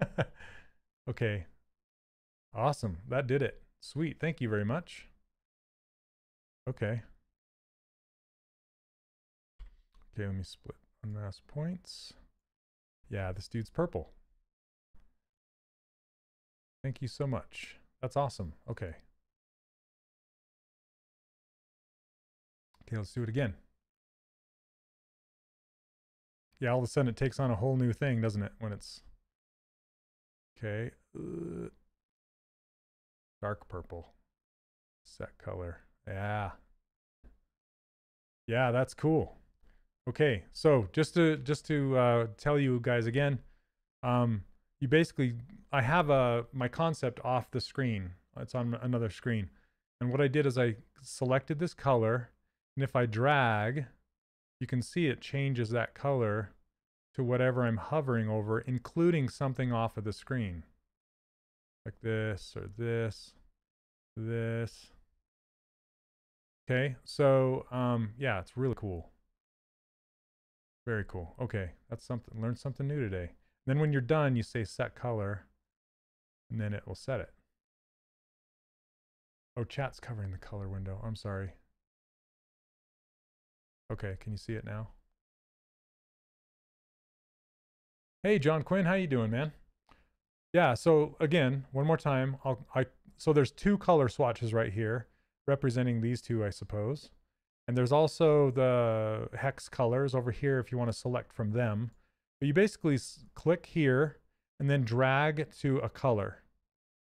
okay. Awesome. That did it. Sweet. Thank you very much. Okay. Okay, let me split unmask points. Yeah, this dude's purple. Thank you so much. That's awesome. Okay. Okay, let's do it again. Yeah, all of a sudden it takes on a whole new thing, doesn't it? When it's okay. Uh, dark purple. Set color. Yeah. Yeah, that's cool. Okay, so just to just to uh, tell you guys again, um, you basically I have a my concept off the screen. It's on another screen, and what I did is I selected this color, and if I drag, you can see it changes that color to whatever I'm hovering over, including something off of the screen. Like this or this, this. Okay, so um, yeah, it's really cool. Very cool. Okay, that's something. Learn something new today. Then when you're done, you say set color, and then it will set it. Oh, chat's covering the color window. I'm sorry. Okay, can you see it now? Hey, John Quinn, how you doing, man? Yeah, so again, one more time, I'll, I so there's two color swatches right here representing these two, I suppose. And there's also the hex colors over here if you want to select from them. But you basically click here and then drag to a color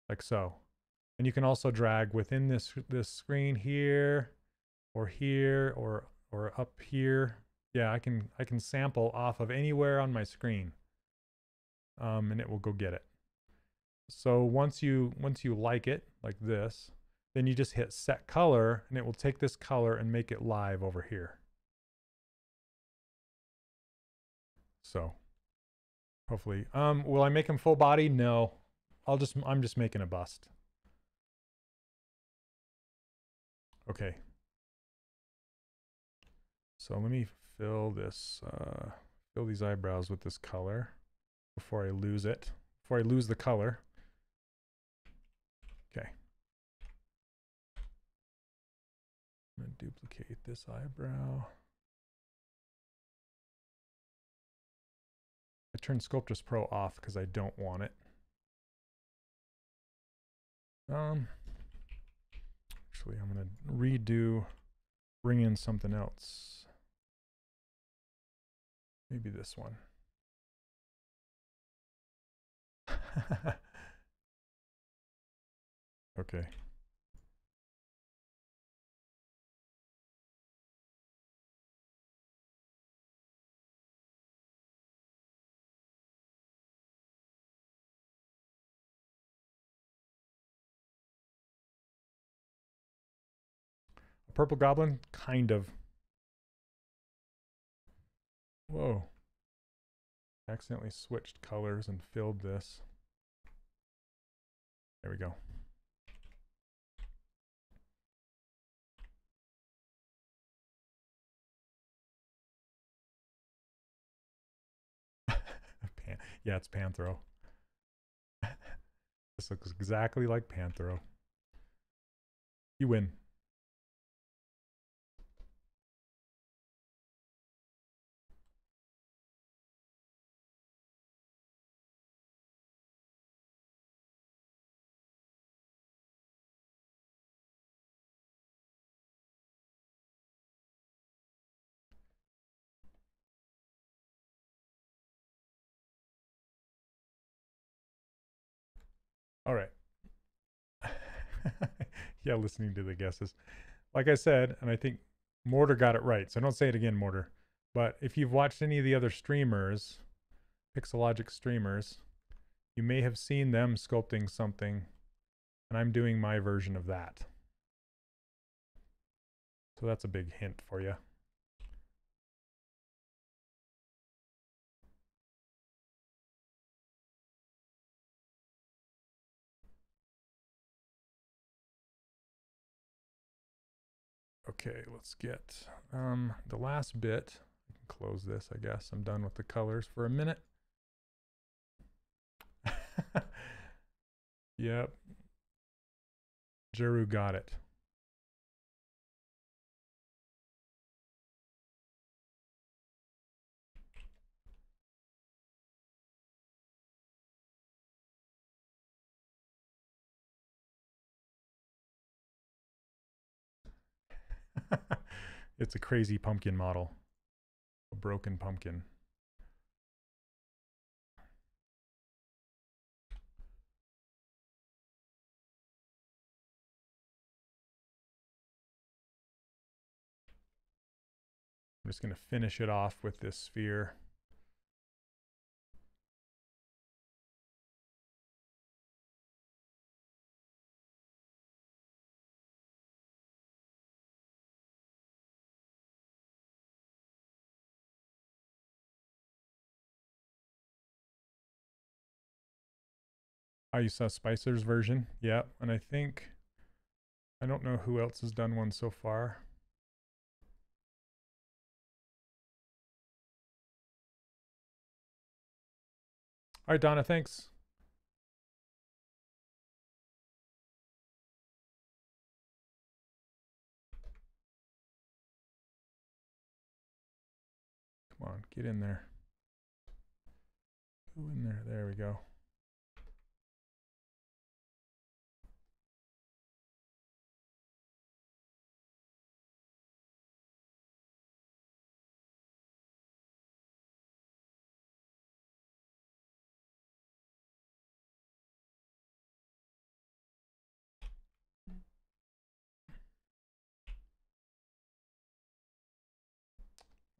like so. And you can also drag within this this screen here or here or or up here. Yeah, I can I can sample off of anywhere on my screen. Um, and it will go get it. So once you once you like it like this, then you just hit set color and it will take this color and make it live over here. So hopefully, um, will I make him full body? No, I'll just, I'm just making a bust. Okay. So let me fill this, uh, fill these eyebrows with this color before I lose it, before I lose the color. Okay. I'm to duplicate this eyebrow. I turned Sculptris Pro off because I don't want it. Um, actually, I'm going to redo, bring in something else. Maybe this one. okay. Purple Goblin? Kind of. Whoa. Accidentally switched colors and filled this. There we go. Yeah, it's Panthro. this looks exactly like Panthro. You win. All right. yeah, listening to the guesses. Like I said, and I think Mortar got it right. So don't say it again, Mortar. But if you've watched any of the other streamers, Pixologic streamers, you may have seen them sculpting something, and I'm doing my version of that. So that's a big hint for you. Okay, let's get um, the last bit. Close this, I guess. I'm done with the colors for a minute. yep. Jeru got it. it's a crazy pumpkin model. A broken pumpkin. I'm just going to finish it off with this sphere. I you saw Spicer's version. Yeah, and I think I don't know who else has done one so far. All right, Donna, thanks. Come on, get in there. Go in there. There we go.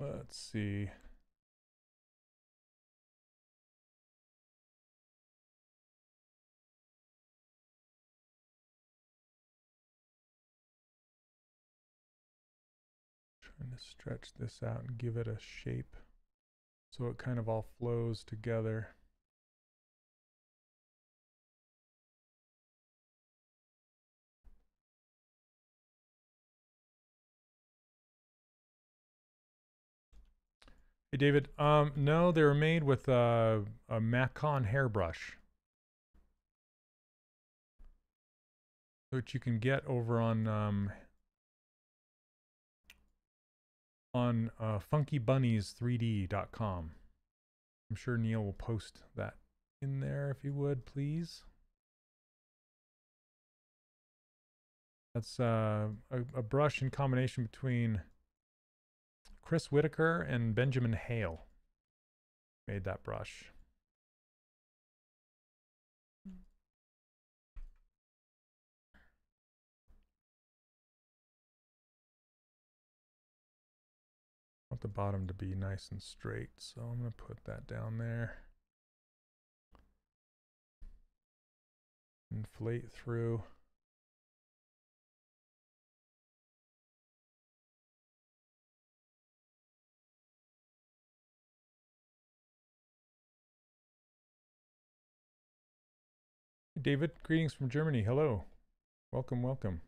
Let's see. Trying to stretch this out and give it a shape so it kind of all flows together. Hey, David. Um, no, they were made with a, a Macon hairbrush. Which you can get over on um, on uh, funkybunnies3d.com. I'm sure Neil will post that in there if you would, please. That's uh, a, a brush in combination between Chris Whitaker and Benjamin Hale made that brush. want the bottom to be nice and straight, so I'm going to put that down there. Inflate through. David, greetings from Germany. Hello. Welcome, welcome.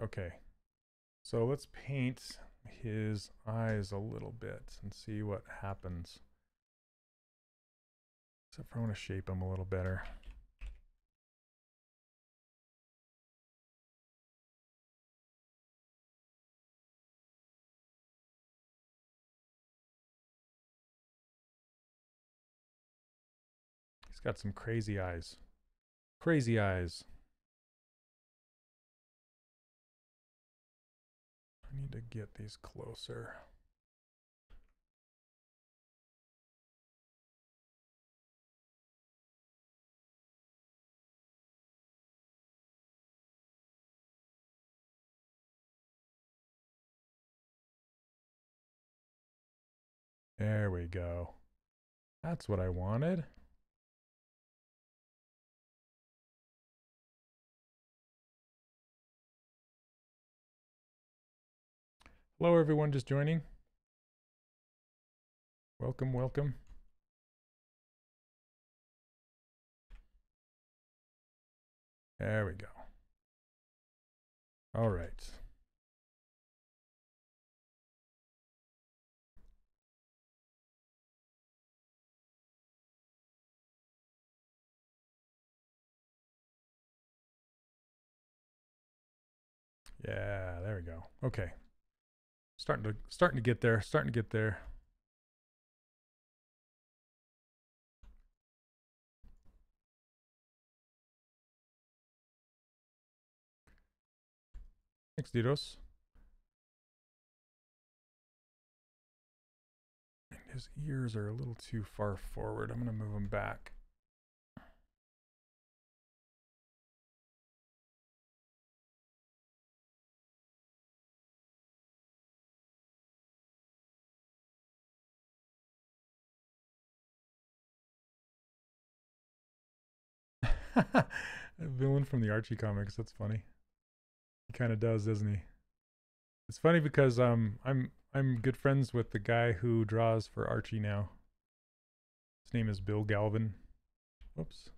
Okay. So let's paint his eyes a little bit and see what happens. Except for I want to shape him a little better. Got some crazy eyes. Crazy eyes. I need to get these closer. There we go. That's what I wanted. Hello, everyone just joining. Welcome, welcome. There we go. All right. Yeah, there we go. Okay. Starting to starting to get there, starting to get there. Thanks, Didos. And His ears are a little too far forward. I'm going to move them back. villain from the Archie comics. That's funny. He kind of does, doesn't he? It's funny because um I'm I'm good friends with the guy who draws for Archie now. His name is Bill Galvan. Whoops.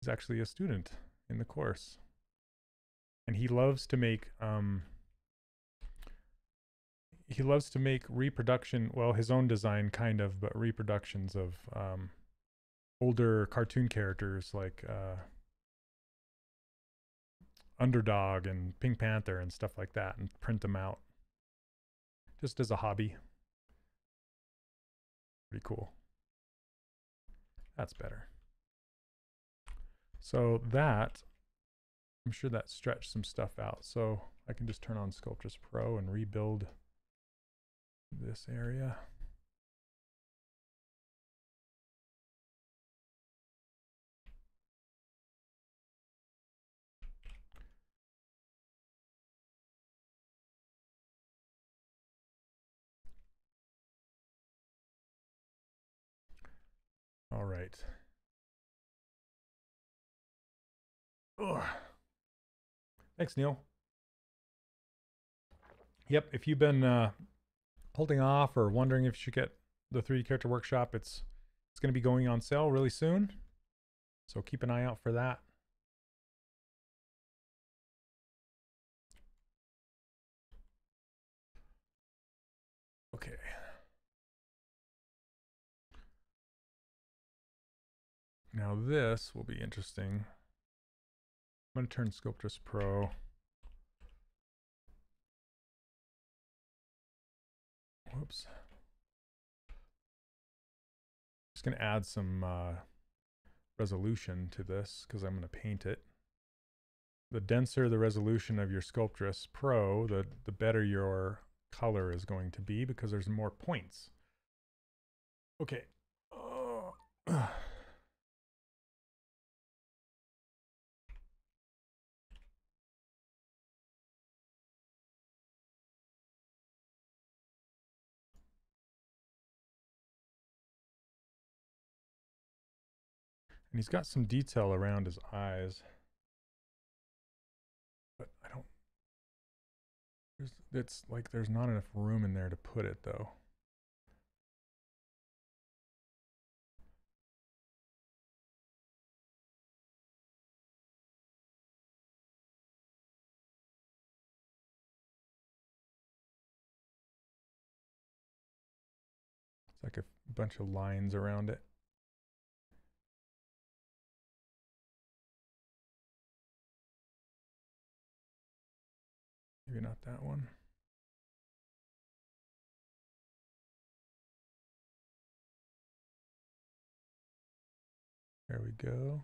He's actually a student in the course. And he loves to make um he loves to make reproduction, well, his own design kind of, but reproductions of um older cartoon characters like uh, Underdog and Pink Panther and stuff like that and print them out just as a hobby. Pretty cool. That's better. So that, I'm sure that stretched some stuff out. So I can just turn on Sculptris Pro and rebuild this area. All right. Ugh. Thanks, Neil. Yep, if you've been uh, holding off or wondering if you should get the 3D Character Workshop, it's it's going to be going on sale really soon. So keep an eye out for that. Now this will be interesting. I'm going to turn Sculptris Pro. Whoops. Just going to add some uh, resolution to this because I'm going to paint it. The denser the resolution of your Sculptris Pro, the, the better your color is going to be because there's more points. Okay. Uh, And he's got some detail around his eyes. But I don't... There's, it's like there's not enough room in there to put it, though. It's like a bunch of lines around it. Maybe not that one. There we go.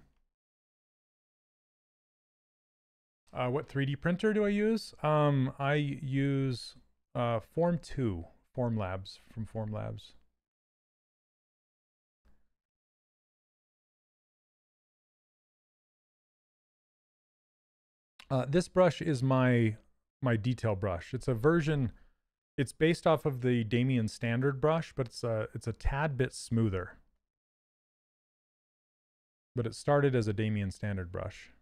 Uh, what 3D printer do I use? Um, I use uh, Form 2, Formlabs from Formlabs. Uh, this brush is my my detail brush. It's a version It's based off of the Damien standard brush, but it's a it's a tad bit smoother. But it started as a Damien standard brush.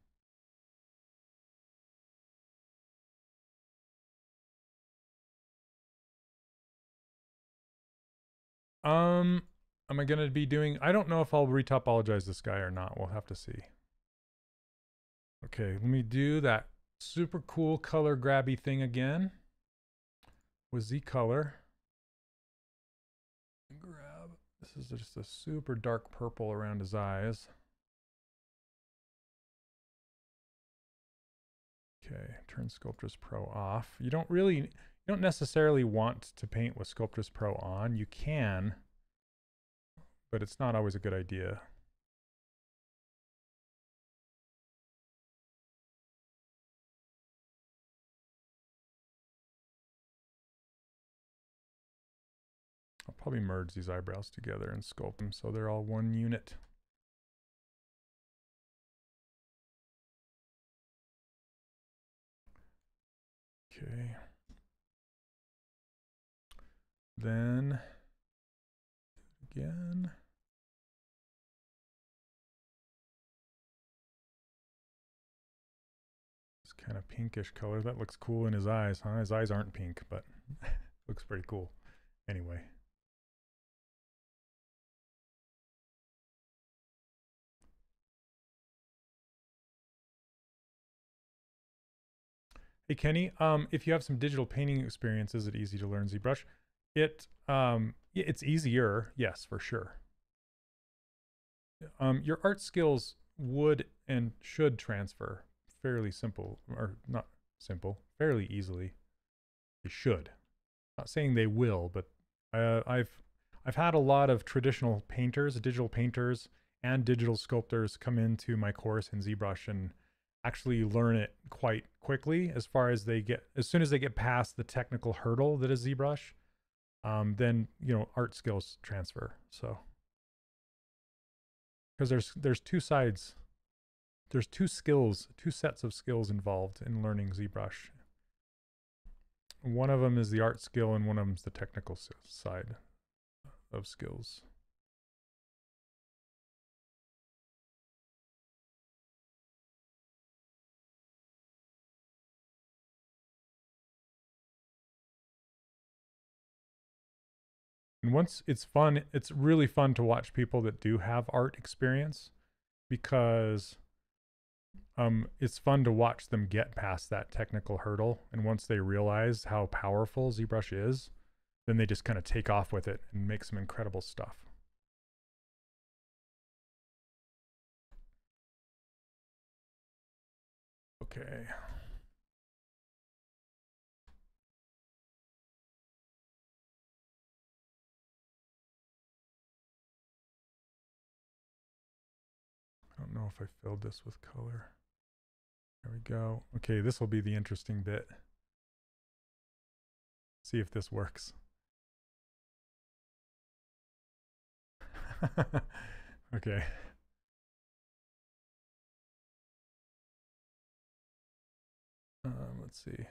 Um, am I going to be doing... I don't know if I'll retopologize this guy or not. We'll have to see. Okay, let me do that super cool color grabby thing again with Z color. Grab. This is just a super dark purple around his eyes. Okay, turn Sculptris Pro off. You don't really, you don't necessarily want to paint with Sculptris Pro on. You can, but it's not always a good idea. Probably merge these eyebrows together and sculpt them so they're all one unit. Okay. Then again. It's kind of pinkish color. That looks cool in his eyes, huh? His eyes aren't pink, but looks pretty cool. Anyway. Hey Kenny, um, if you have some digital painting experience, is it easy to learn ZBrush? It um, it's easier, yes, for sure. Um, your art skills would and should transfer fairly simple, or not simple, fairly easily. They should. Not saying they will, but uh, I've I've had a lot of traditional painters, digital painters, and digital sculptors come into my course in ZBrush and actually learn it quite quickly as far as they get as soon as they get past the technical hurdle that is ZBrush um, then you know art skills transfer. So because there's there's two sides there's two skills two sets of skills involved in learning ZBrush. One of them is the art skill and one of them is the technical side of skills And once it's fun, it's really fun to watch people that do have art experience because um, it's fun to watch them get past that technical hurdle. And once they realize how powerful ZBrush is, then they just kind of take off with it and make some incredible stuff. Okay. Know if I filled this with color. There we go. Okay, this will be the interesting bit. See if this works. okay. Um, let's see.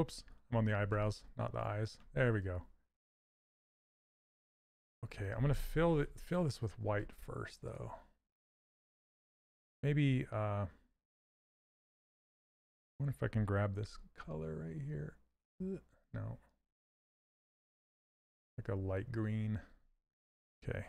Oops, I'm on the eyebrows, not the eyes. There we go. Okay, I'm gonna fill it, fill this with white first, though. Maybe, uh, I wonder if I can grab this color right here. No. Like a light green. Okay.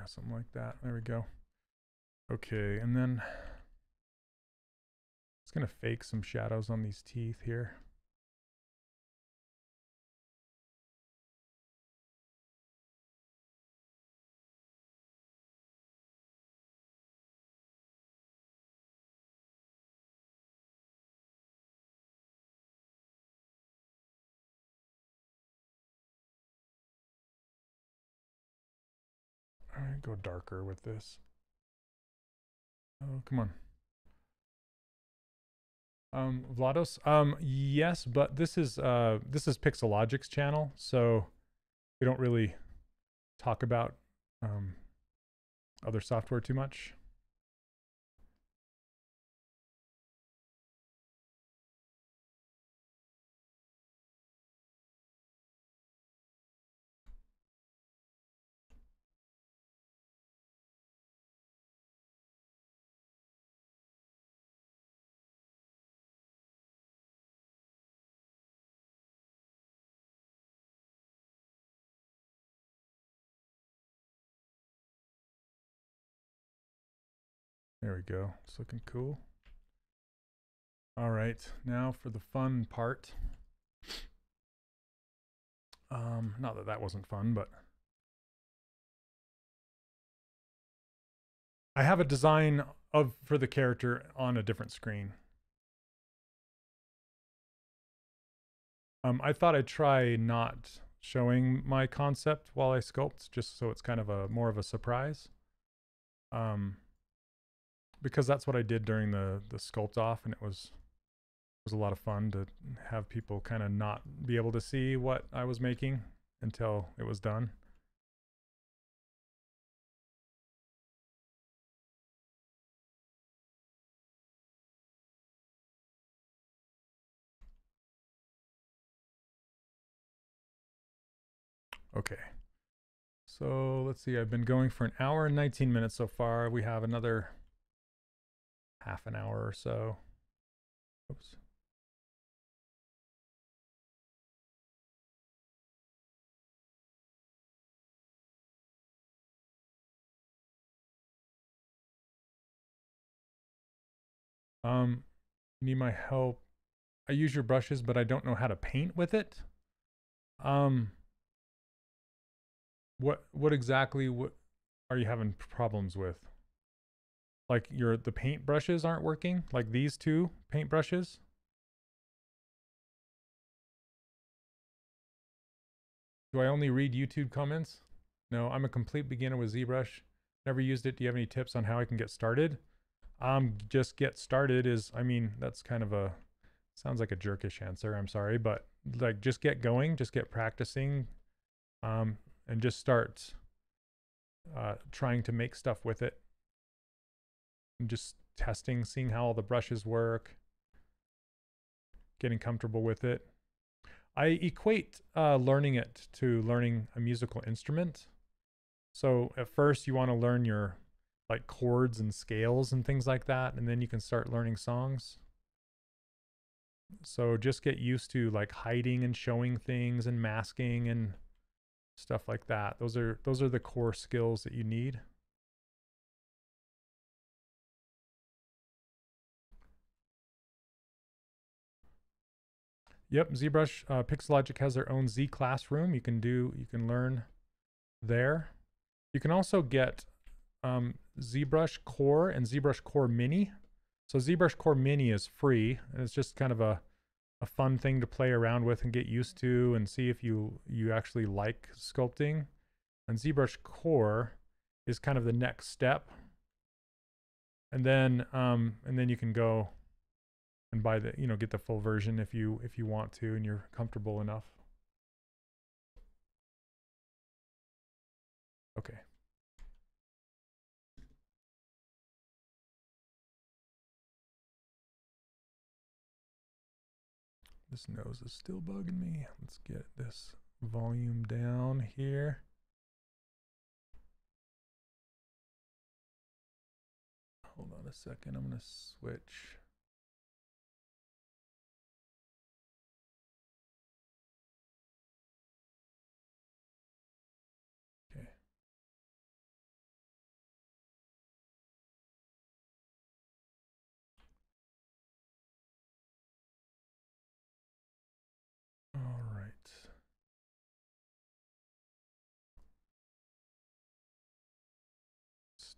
Yeah, something like that. There we go. Okay, and then it's going to fake some shadows on these teeth here. Go darker with this. Oh, come on. Um, Vlados. Um, yes, but this is uh this is Pixologic's channel, so we don't really talk about um other software too much. There we go. It's looking cool. All right, now for the fun part. Um, not that that wasn't fun, but I have a design of for the character on a different screen. Um, I thought I'd try not showing my concept while I sculpt, just so it's kind of a more of a surprise. Um, because that's what I did during the the sculpt off, and it was it was a lot of fun to have people kind of not be able to see what I was making until it was done. Okay. So let's see, I've been going for an hour and 19 minutes so far. We have another half an hour or so. Oops. Um, you need my help. I use your brushes, but I don't know how to paint with it. Um, what what exactly what are you having problems with? Like your the paint brushes aren't working? Like these two paint brushes? Do I only read YouTube comments? No, I'm a complete beginner with ZBrush. Never used it. Do you have any tips on how I can get started? Um, just get started is, I mean, that's kind of a, sounds like a jerkish answer. I'm sorry, but like just get going, just get practicing, um, and just start uh, trying to make stuff with it. Just testing, seeing how all the brushes work, getting comfortable with it. I equate uh, learning it to learning a musical instrument. So at first you want to learn your like chords and scales and things like that, and then you can start learning songs. So just get used to like hiding and showing things and masking and stuff like that. Those are those are the core skills that you need. Yep, ZBrush uh, Pixologic has their own Z classroom. You can do you can learn there. You can also get um, ZBrush Core and ZBrush Core Mini. So ZBrush Core Mini is free, and it's just kind of a a fun thing to play around with and get used to and see if you you actually like sculpting. And ZBrush Core is kind of the next step. And then um and then you can go and buy the you know get the full version if you if you want to and you're comfortable enough. Okay. This nose is still bugging me. Let's get this volume down here. Hold on a second. I'm going to switch.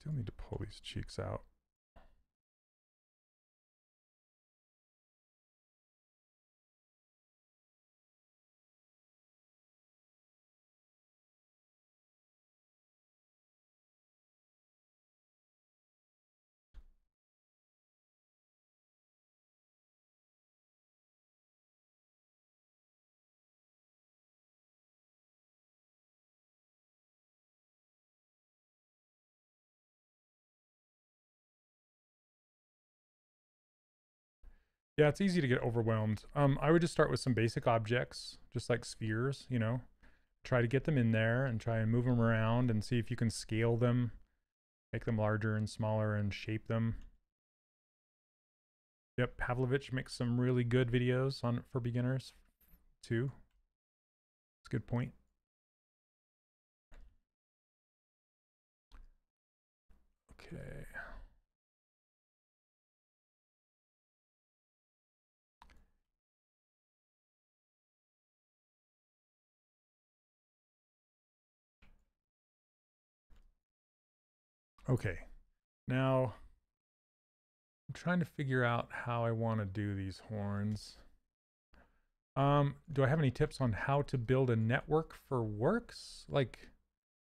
Still need to pull these cheeks out. Yeah, it's easy to get overwhelmed. Um, I would just start with some basic objects, just like spheres, you know. Try to get them in there and try and move them around and see if you can scale them, make them larger and smaller and shape them. Yep, Pavlovich makes some really good videos on for beginners too. It's a good point. Okay. Now, I'm trying to figure out how I want to do these horns. Um, do I have any tips on how to build a network for works? Like,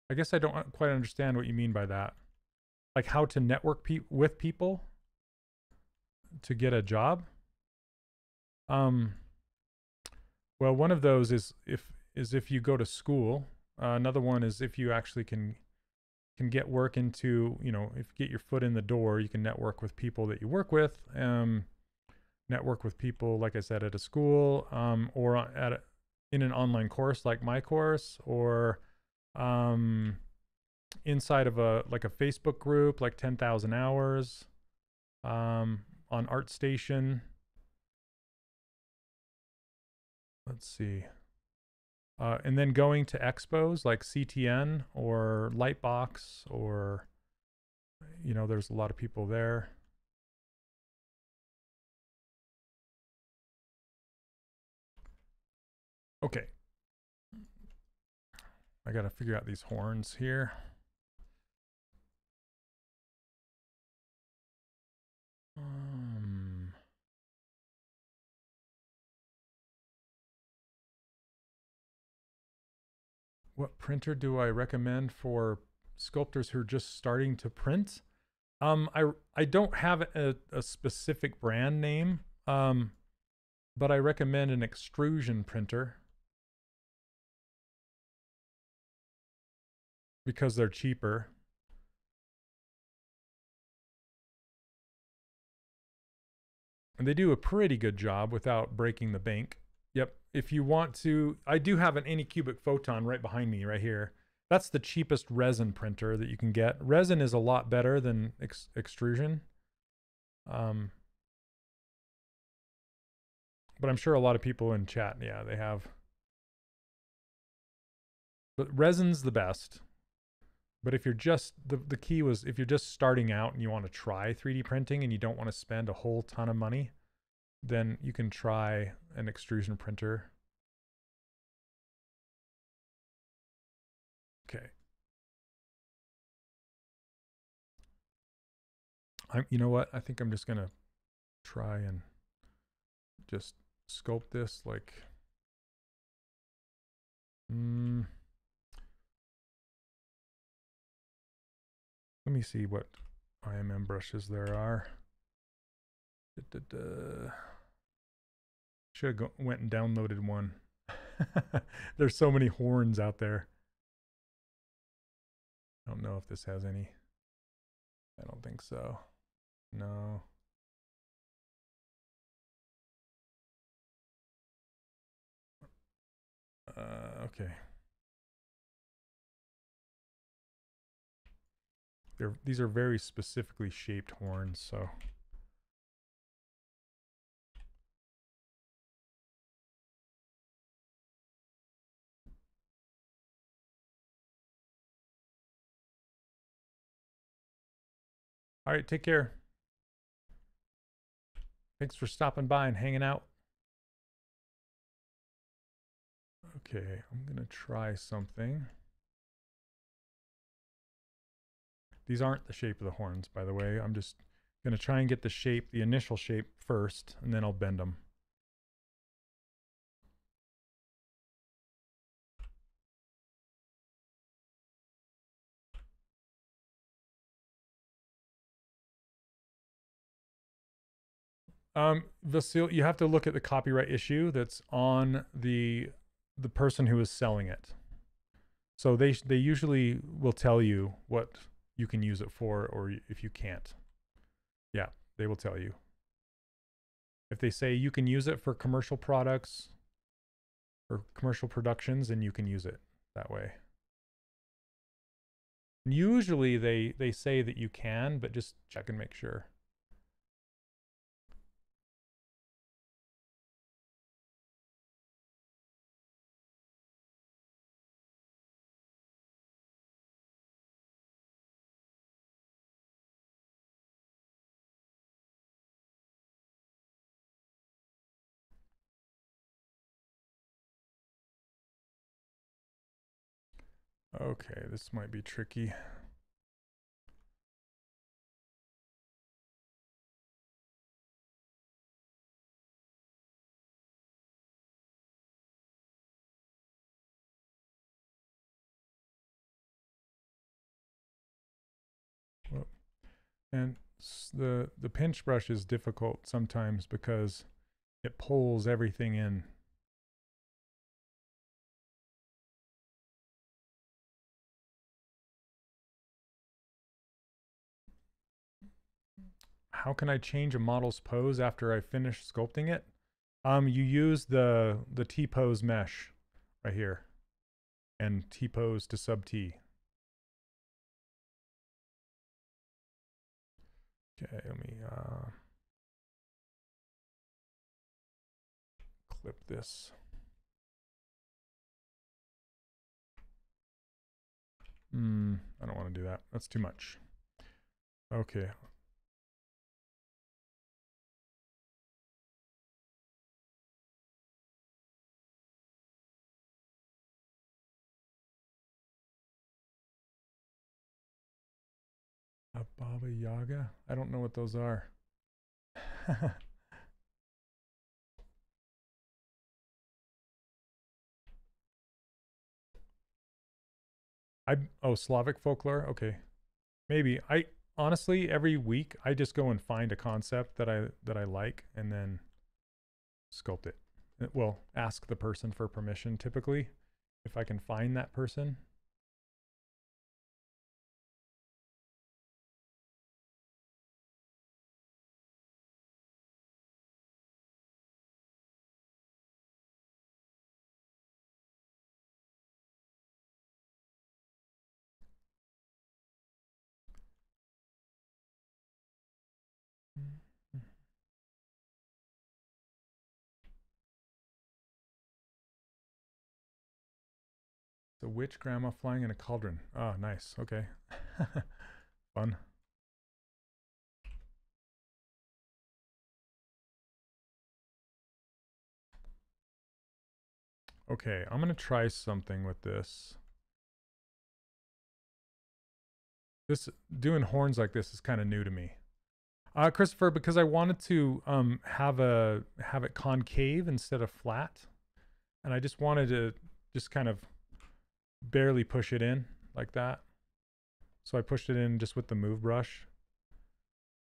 I guess I don't quite understand what you mean by that. Like how to network pe with people to get a job? Um, well, one of those is if is if you go to school. Uh, another one is if you actually can can get work into, you know, if you get your foot in the door, you can network with people that you work with. Um, network with people, like I said, at a school um, or at a, in an online course like my course or um, inside of a like a Facebook group like 10,000 hours um, on ArtStation. Let's see. Uh, and then going to expos like CTN or Lightbox or, you know, there's a lot of people there. Okay. I got to figure out these horns here. Um, what printer do I recommend for sculptors who are just starting to print? Um, I I don't have a, a specific brand name, um, but I recommend an extrusion printer because they're cheaper. And they do a pretty good job without breaking the bank. If you want to, I do have an Anycubic Photon right behind me right here. That's the cheapest resin printer that you can get. Resin is a lot better than ex extrusion. Um, but I'm sure a lot of people in chat, yeah, they have. But resin's the best. But if you're just the the key was if you're just starting out and you want to try 3D printing and you don't want to spend a whole ton of money, then you can try an extrusion printer. Okay. I'm you know what? I think I'm just going to try and just sculpt this like mm, Let me see what IMM brushes there are. Da, da, da. Should have went and downloaded one. There's so many horns out there. I don't know if this has any. I don't think so. No. Uh, okay. They're, these are very specifically shaped horns, so. All right, take care. Thanks for stopping by and hanging out. Okay, I'm going to try something. These aren't the shape of the horns, by the way. I'm just going to try and get the shape, the initial shape first, and then I'll bend them. Um, Vasil, you have to look at the copyright issue that's on the the person who is selling it. So they they usually will tell you what you can use it for or if you can't. Yeah, they will tell you. If they say you can use it for commercial products or commercial productions, then you can use it that way. Usually they they say that you can, but just check and make sure. Okay, this might be tricky. And the the pinch brush is difficult sometimes because it pulls everything in how can I change a model's pose after I finish sculpting it? Um, you use the the T-pose mesh right here and T-pose to sub T. Okay, let me uh, clip this. Hmm, I don't want to do that. That's too much. Okay, A Baba Yaga? I don't know what those are. I oh Slavic folklore. Okay, maybe I honestly every week I just go and find a concept that I that I like and then sculpt it. Well, ask the person for permission typically if I can find that person witch grandma flying in a cauldron. Oh, nice. Okay. Fun. Okay, I'm going to try something with this. This doing horns like this is kind of new to me. Uh, Christopher, because I wanted to um, have a have it concave instead of flat, and I just wanted to just kind of barely push it in like that. So I pushed it in just with the move brush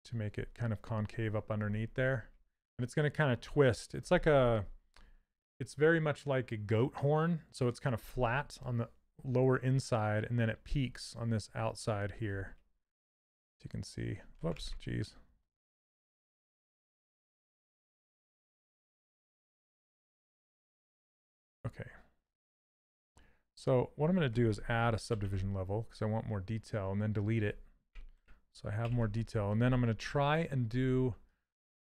to make it kind of concave up underneath there. And it's going to kind of twist. It's like a, it's very much like a goat horn. So it's kind of flat on the lower inside and then it peaks on this outside here. As you can see. Whoops, geez. Okay. So what I'm going to do is add a subdivision level because I want more detail and then delete it. So I have more detail and then I'm going to try and do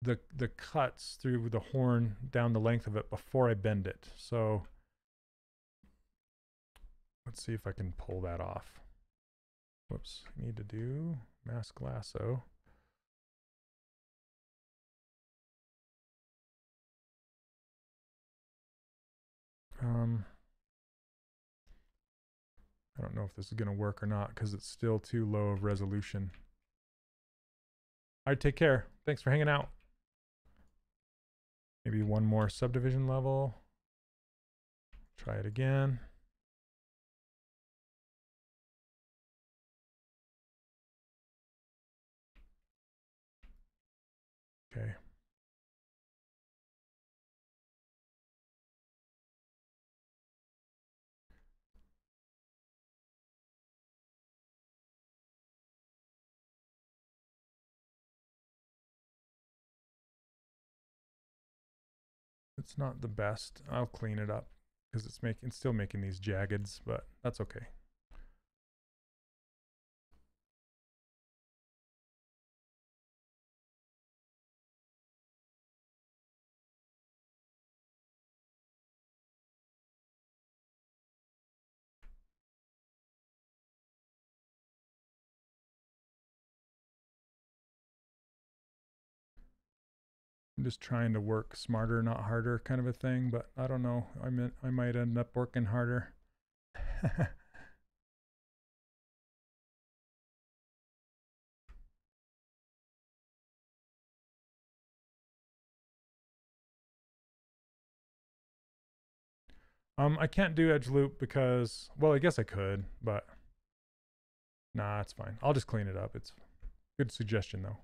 the, the cuts through the horn down the length of it before I bend it. So let's see if I can pull that off. Whoops, I need to do mask lasso. Um, I don't know if this is going to work or not because it's still too low of resolution. All right, take care. Thanks for hanging out. Maybe one more subdivision level. Try it again. It's not the best. I'll clean it up because it's making it's still making these jaggeds, but that's okay. I'm just trying to work smarter, not harder, kind of a thing. But I don't know. I mean, I might end up working harder. um, I can't do edge loop because, well, I guess I could, but nah, it's fine. I'll just clean it up. It's good suggestion though.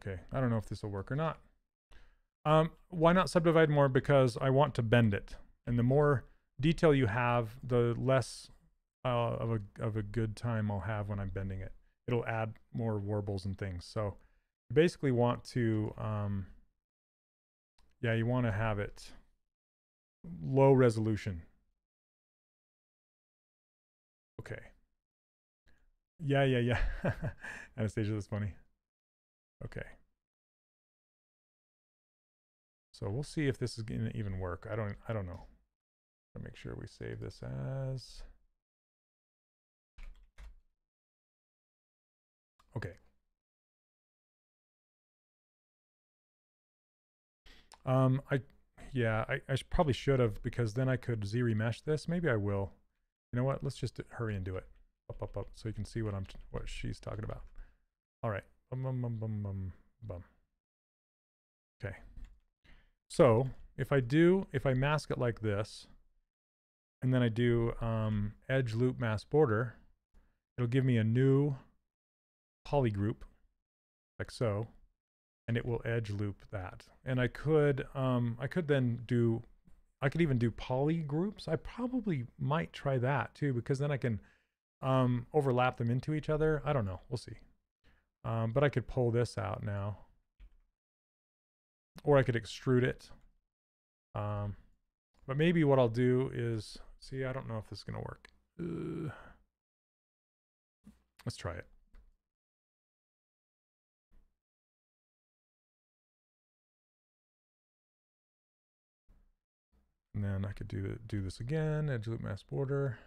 Okay, I don't know if this will work or not. Um, why not subdivide more? Because I want to bend it. And the more detail you have, the less uh, of, a, of a good time I'll have when I'm bending it. It'll add more warbles and things. So you basically want to, um, yeah, you want to have it low resolution. Okay. Yeah, yeah, yeah. Anastasia, that's funny. Okay. So we'll see if this is going to even work. I don't I don't know. To make sure we save this as Okay. Um I yeah, I, I probably should have because then I could Z remesh this. Maybe I will. You know what? Let's just hurry and do it. Up, up, up, so you can see what I'm what she's talking about. All right. Bum, bum, bum, bum, bum, bum. Okay. So if I do, if I mask it like this, and then I do um, edge loop mask border, it'll give me a new poly group, like so, and it will edge loop that. And I could, um, I could then do, I could even do poly groups. I probably might try that too, because then I can um, overlap them into each other. I don't know. We'll see. Um, but I could pull this out now. Or I could extrude it. Um, but maybe what I'll do is, see, I don't know if this is going to work. Uh, let's try it. And then I could do do this again, edge loop mask border.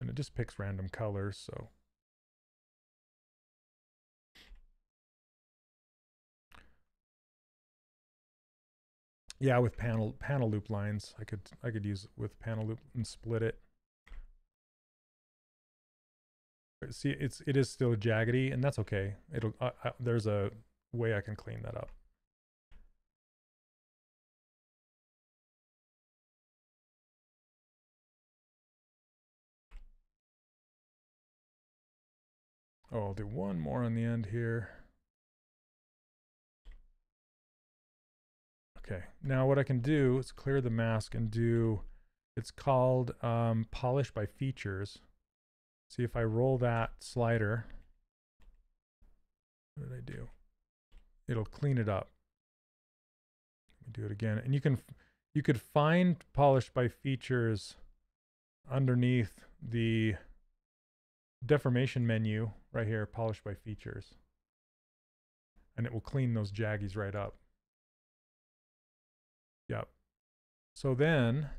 And it just picks random colors. So yeah, with panel panel loop lines, I could I could use with panel loop and split it. See, it's it is still jaggedy, and that's okay. It'll uh, uh, there's a way I can clean that up. Oh, I'll do one more on the end here. Okay, now what I can do is clear the mask and do, it's called um, polish by features. See if I roll that slider, what did I do? It'll clean it up. Let me do it again. And you can, you could find polish by features underneath the deformation menu right here, polish by features. And it will clean those jaggies right up. Yep. So then,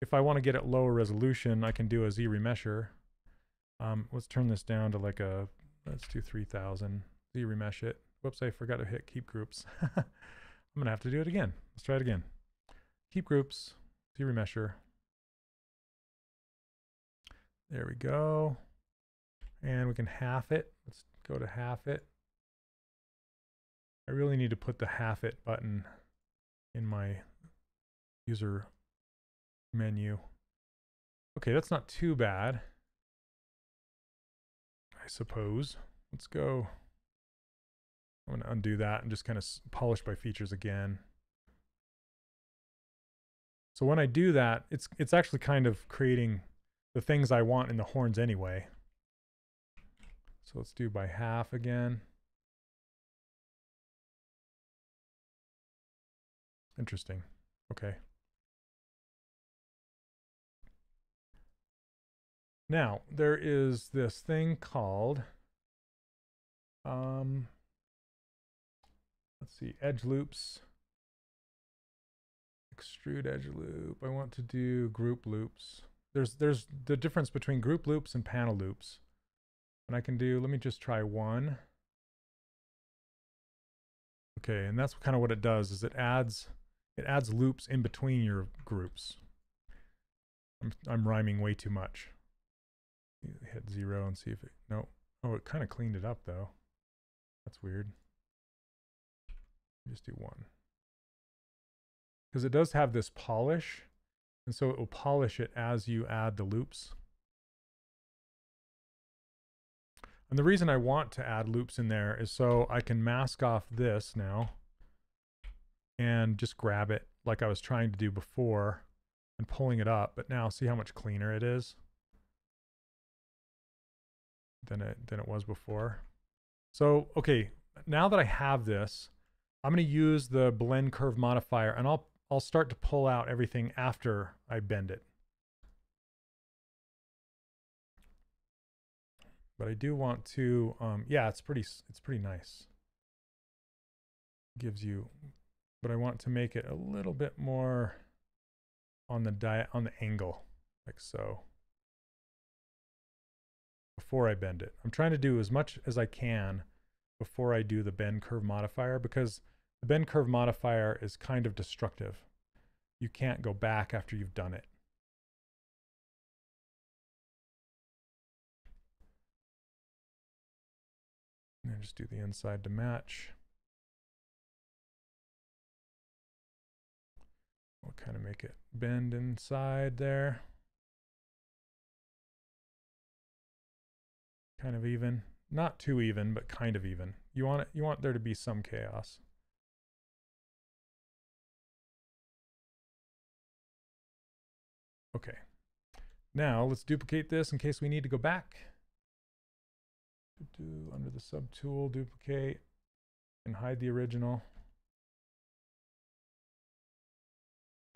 if I want to get it lower resolution, I can do a Z remesher. Um, let's turn this down to like a, let's do 3000. Z remesh it. Whoops, I forgot to hit keep groups. I'm going to have to do it again. Let's try it again. Keep groups, Z remesher. There we go. And we can half it. Let's go to half it. I really need to put the half it button in my user menu. Okay, that's not too bad. I suppose. Let's go I'm going to undo that and just kind of polish by features again. So when I do that, it's it's actually kind of creating the things I want in the horns anyway. So let's do by half again. Interesting. Okay. Now, there is this thing called, um, let's see, edge loops, extrude edge loop. I want to do group loops. There's, there's the difference between group loops and panel loops. And I can do, let me just try one. Okay, and that's kind of what it does is it adds, it adds loops in between your groups. I'm, I'm rhyming way too much hit zero and see if it, no. Oh, it kind of cleaned it up though. That's weird. Just do one. Because it does have this polish, and so it will polish it as you add the loops. And the reason I want to add loops in there is so I can mask off this now and just grab it like I was trying to do before and pulling it up. But now see how much cleaner it is than it than it was before. So, okay, now that I have this, I'm going to use the bend curve modifier and I'll I'll start to pull out everything after I bend it. But I do want to um yeah, it's pretty it's pretty nice. Gives you but I want to make it a little bit more on the diet on the angle like so before I bend it. I'm trying to do as much as I can before I do the bend curve modifier because the bend curve modifier is kind of destructive. You can't go back after you've done it. And just do the inside to match. We'll kind of make it bend inside there. kind of even. Not too even, but kind of even. You want it, you want there to be some chaos. Okay. Now let's duplicate this in case we need to go back. Do under the subtool, duplicate, and hide the original.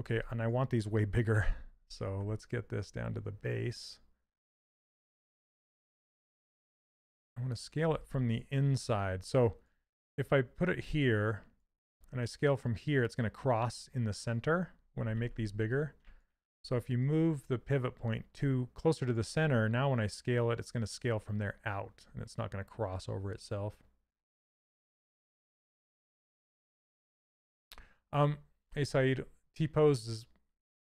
Okay, and I want these way bigger. So let's get this down to the base. I want to scale it from the inside. So if I put it here and I scale from here, it's going to cross in the center when I make these bigger. So if you move the pivot point to closer to the center, now when I scale it, it's going to scale from there out and it's not going to cross over itself. Um, hey Saeed, T-pose is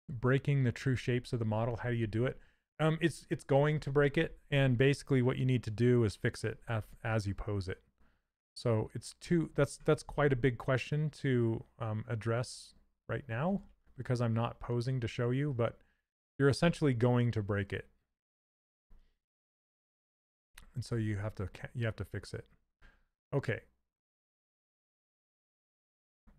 breaking the true shapes of the model. How do you do it? Um, it's it's going to break it, and basically what you need to do is fix it as, you pose it. So it's too that's that's quite a big question to um, address right now because I'm not posing to show you, but you're essentially going to break it, and so you have to you have to fix it. Okay.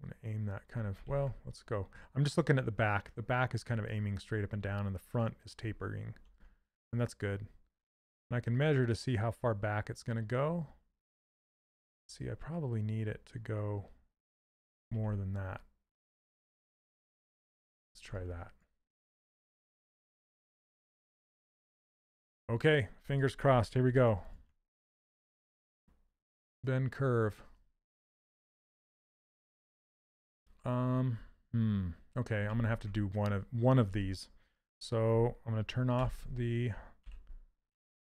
I'm going to aim that kind of, well, let's go. I'm just looking at the back. The back is kind of aiming straight up and down and the front is tapering and that's good. And I can measure to see how far back it's going to go. See, I probably need it to go more than that. Try that. Okay, fingers crossed. Here we go. Bend curve. Um, hmm. Okay, I'm gonna have to do one of one of these. So I'm to turn off the,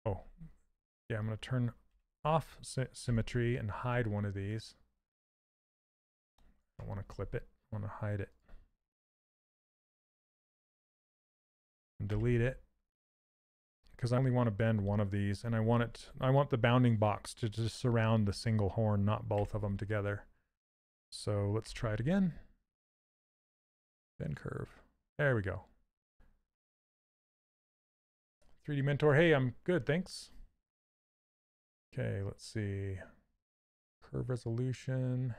oh, yeah, I'm to turn off sy symmetry and hide one of these. I want to clip it. I want to hide it. And delete it because I only want to bend one of these and I want it I want the bounding box to just surround the single horn not both of them together so let's try it again bend curve there we go 3D Mentor, hey, I'm good, thanks. Okay, let's see. curve resolution.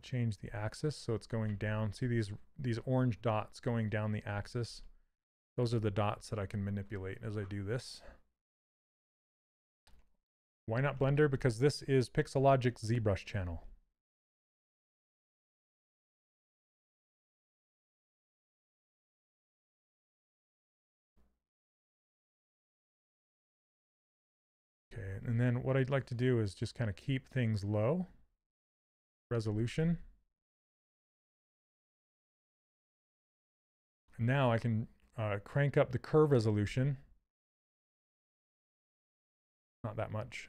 Change the axis so it's going down. See these these orange dots going down the axis? Those are the dots that I can manipulate as I do this. Why not Blender? Because this is Pixologic's ZBrush channel. Okay, and then what I'd like to do is just kind of keep things low. Resolution. And now I can uh, crank up the curve resolution. Not that much.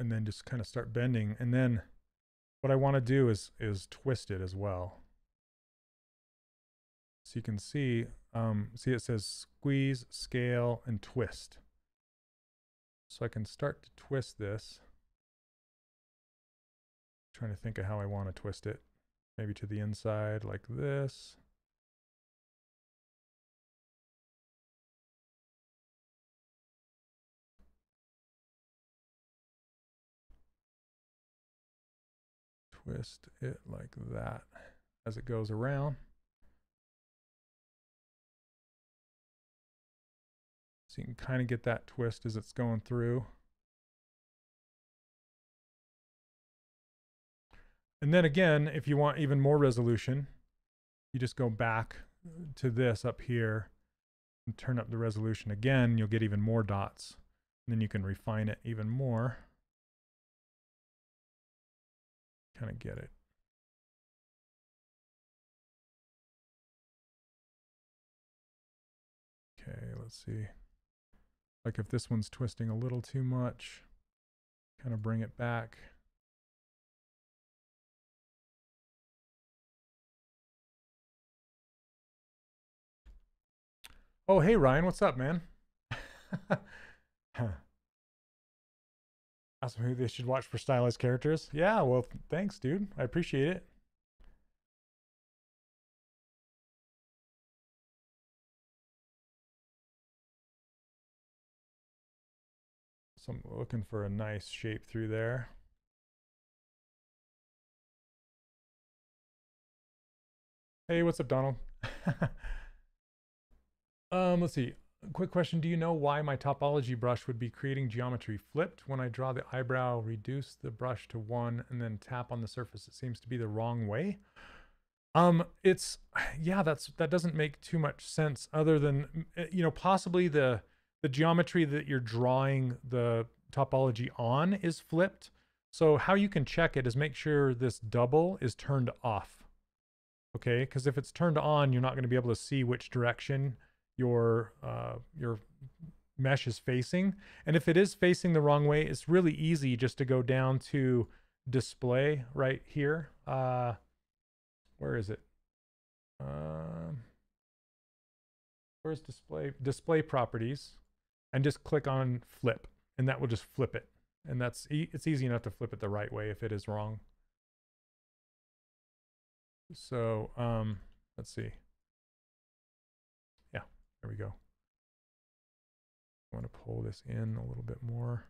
and then just kind of start bending. And then what I want to do is, is twist it as well. So you can see, um, see it says squeeze, scale, and twist. So I can start to twist this. I'm trying to think of how I want to twist it. Maybe to the inside like this. Twist it like that as it goes around. So you can kind of get that twist as it's going through. And then again, if you want even more resolution, you just go back to this up here and turn up the resolution again, you'll get even more dots. And then you can refine it even more. Kind of get it. Okay, let's see. Like if this one's twisting a little too much, kind of bring it back. Oh, hey Ryan, what's up, man? Ask them who they should watch for stylized characters. Yeah, well, thanks, dude. I appreciate it. So I'm looking for a nice shape through there. Hey, what's up, Donald? um, let's see quick question. Do you know why my topology brush would be creating geometry flipped when I draw the eyebrow, reduce the brush to one, and then tap on the surface? It seems to be the wrong way. Um, it's, yeah, that's, that doesn't make too much sense other than, eh, you know, possibly the, the geometry that you're drawing the topology on is flipped. So how you can check it is make sure this double is turned off. Okay, because if it's turned on, you're not going to be able to see which direction your uh, your mesh is facing. And if it is facing the wrong way, it's really easy just to go down to display right here. Uh, where is it? Um, where's display? Display properties, and just click on flip, and that will just flip it. And that's e it's easy enough to flip it the right way if it is wrong. So um, let's see. There we go. I want to pull this in a little bit more.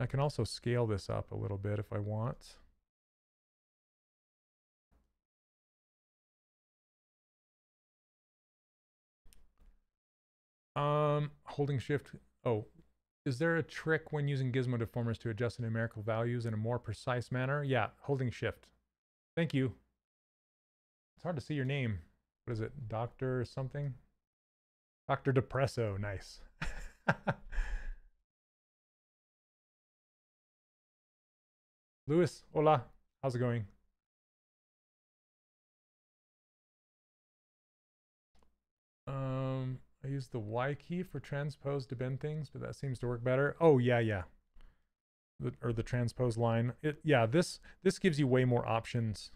I can also scale this up a little bit if I want. Um, holding shift. Oh, is there a trick when using gizmo deformers to adjust the numerical values in a more precise manner? Yeah, holding shift. Thank you. It's hard to see your name. What is it? Doctor something? Dr. Depresso. Nice. Luis, hola. How's it going? Um, I use the Y key for transpose to bend things, but that seems to work better. Oh, yeah, yeah. The, or the transpose line. It, yeah, this this gives you way more options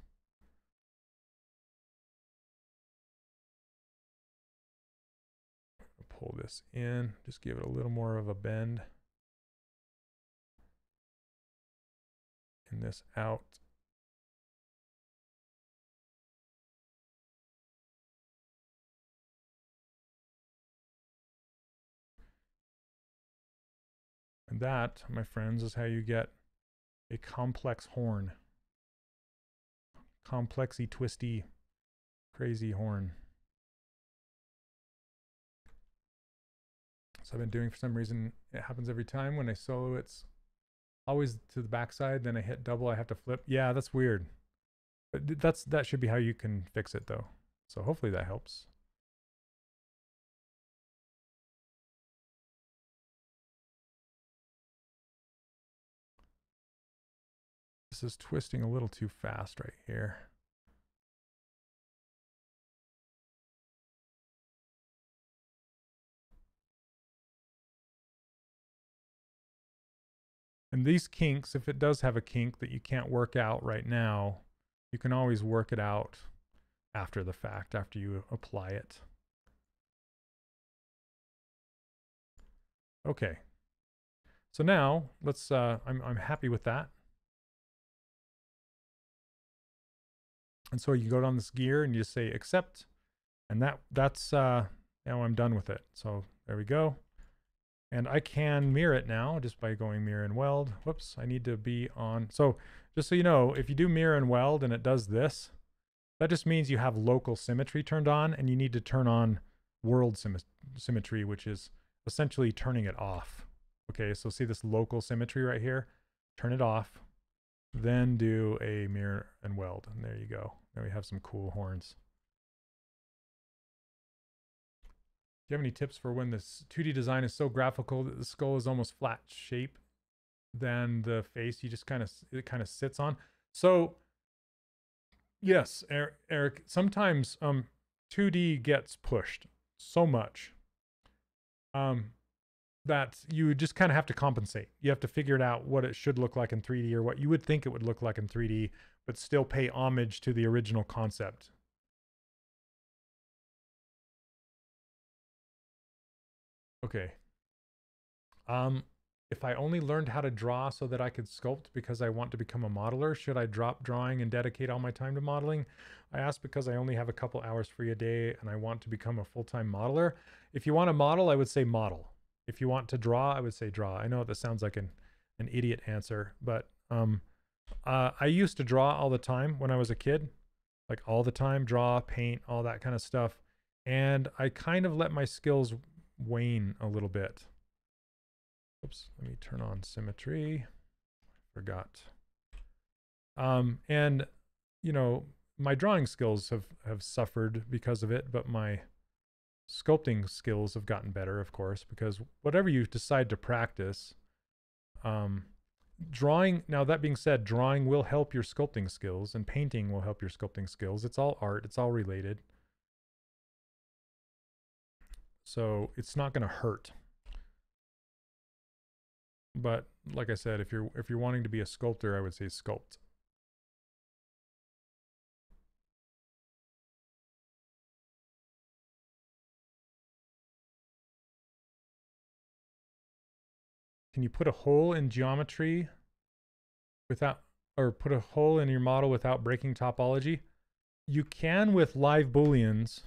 pull this in, just give it a little more of a bend. And this out. And that, my friends, is how you get a complex horn. Complexy, twisty, crazy horn. So I've been doing for some reason, it happens every time when I solo, it's always to the backside, then I hit double, I have to flip. Yeah, that's weird. But that's that should be how you can fix it though. So hopefully that helps. This is twisting a little too fast right here. And these kinks, if it does have a kink that you can't work out right now, you can always work it out after the fact, after you apply it. Okay. So now let's, uh, I'm, I'm happy with that. And so you go down this gear and you just say accept, and that that's uh, now I'm done with it. So there we go. And I can mirror it now just by going mirror and weld. Whoops, I need to be on. So just so you know, if you do mirror and weld and it does this, that just means you have local symmetry turned on and you need to turn on world symmetry, which is essentially turning it off. Okay, so see this local symmetry right here? Turn it off, then do a mirror and weld. And there you go. Now we have some cool horns. Do you have any tips for when this 2D design is so graphical that the skull is almost flat shape than the face you just kind of it kind of sits on? So yes, Eric, sometimes um 2D gets pushed so much um that you just kind of have to compensate. You have to figure it out what it should look like in 3D or what you would think it would look like in 3D, but still pay homage to the original concept. Okay. Um, if I only learned how to draw so that I could sculpt because I want to become a modeler, should I drop drawing and dedicate all my time to modeling? I ask because I only have a couple hours free a day and I want to become a full-time modeler. If you want to model, I would say model. If you want to draw, I would say draw. I know that sounds like an, an idiot answer, but um, uh, I used to draw all the time when I was a kid, like all the time, draw, paint, all that kind of stuff. And I kind of let my skills wane a little bit. Oops, let me turn on symmetry. Forgot. Um, and you know, my drawing skills have have suffered because of it, but my sculpting skills have gotten better, of course, because whatever you decide to practice, um, drawing. Now that being said, drawing will help your sculpting skills, and painting will help your sculpting skills. It's all art. It's all related. So it's not going to hurt. But like I said, if you're if you're wanting to be a sculptor, I would say sculpt. Can you put a hole in geometry without or put a hole in your model without breaking topology? You can with live booleans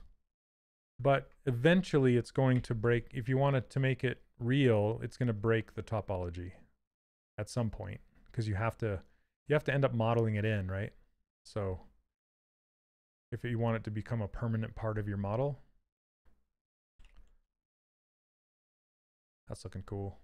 but eventually it's going to break if you want it to make it real it's going to break the topology at some point because you have to you have to end up modeling it in right so if you want it to become a permanent part of your model that's looking cool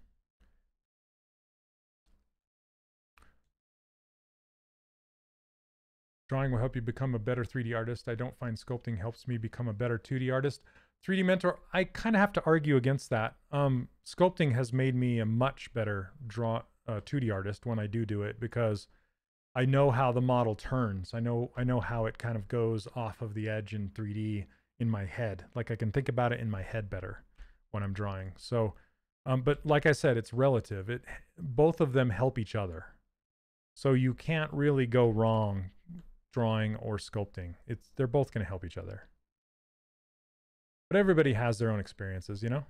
Drawing will help you become a better 3D artist. I don't find sculpting helps me become a better 2D artist. 3D Mentor, I kind of have to argue against that. Um, sculpting has made me a much better draw uh, 2D artist when I do do it because I know how the model turns. I know I know how it kind of goes off of the edge in 3D in my head. Like I can think about it in my head better when I'm drawing. So, um, but like I said, it's relative. It both of them help each other. So you can't really go wrong drawing or sculpting. It's they're both going to help each other. But everybody has their own experiences, you know?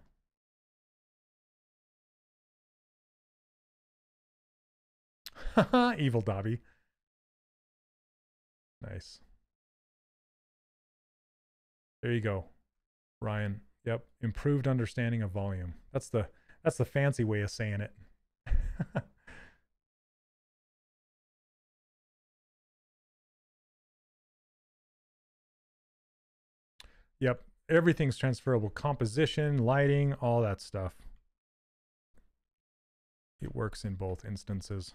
Evil Dobby. Nice. There you go. Ryan. Yep. Improved understanding of volume. That's the that's the fancy way of saying it. yep. Everything's transferable. Composition, lighting, all that stuff. It works in both instances.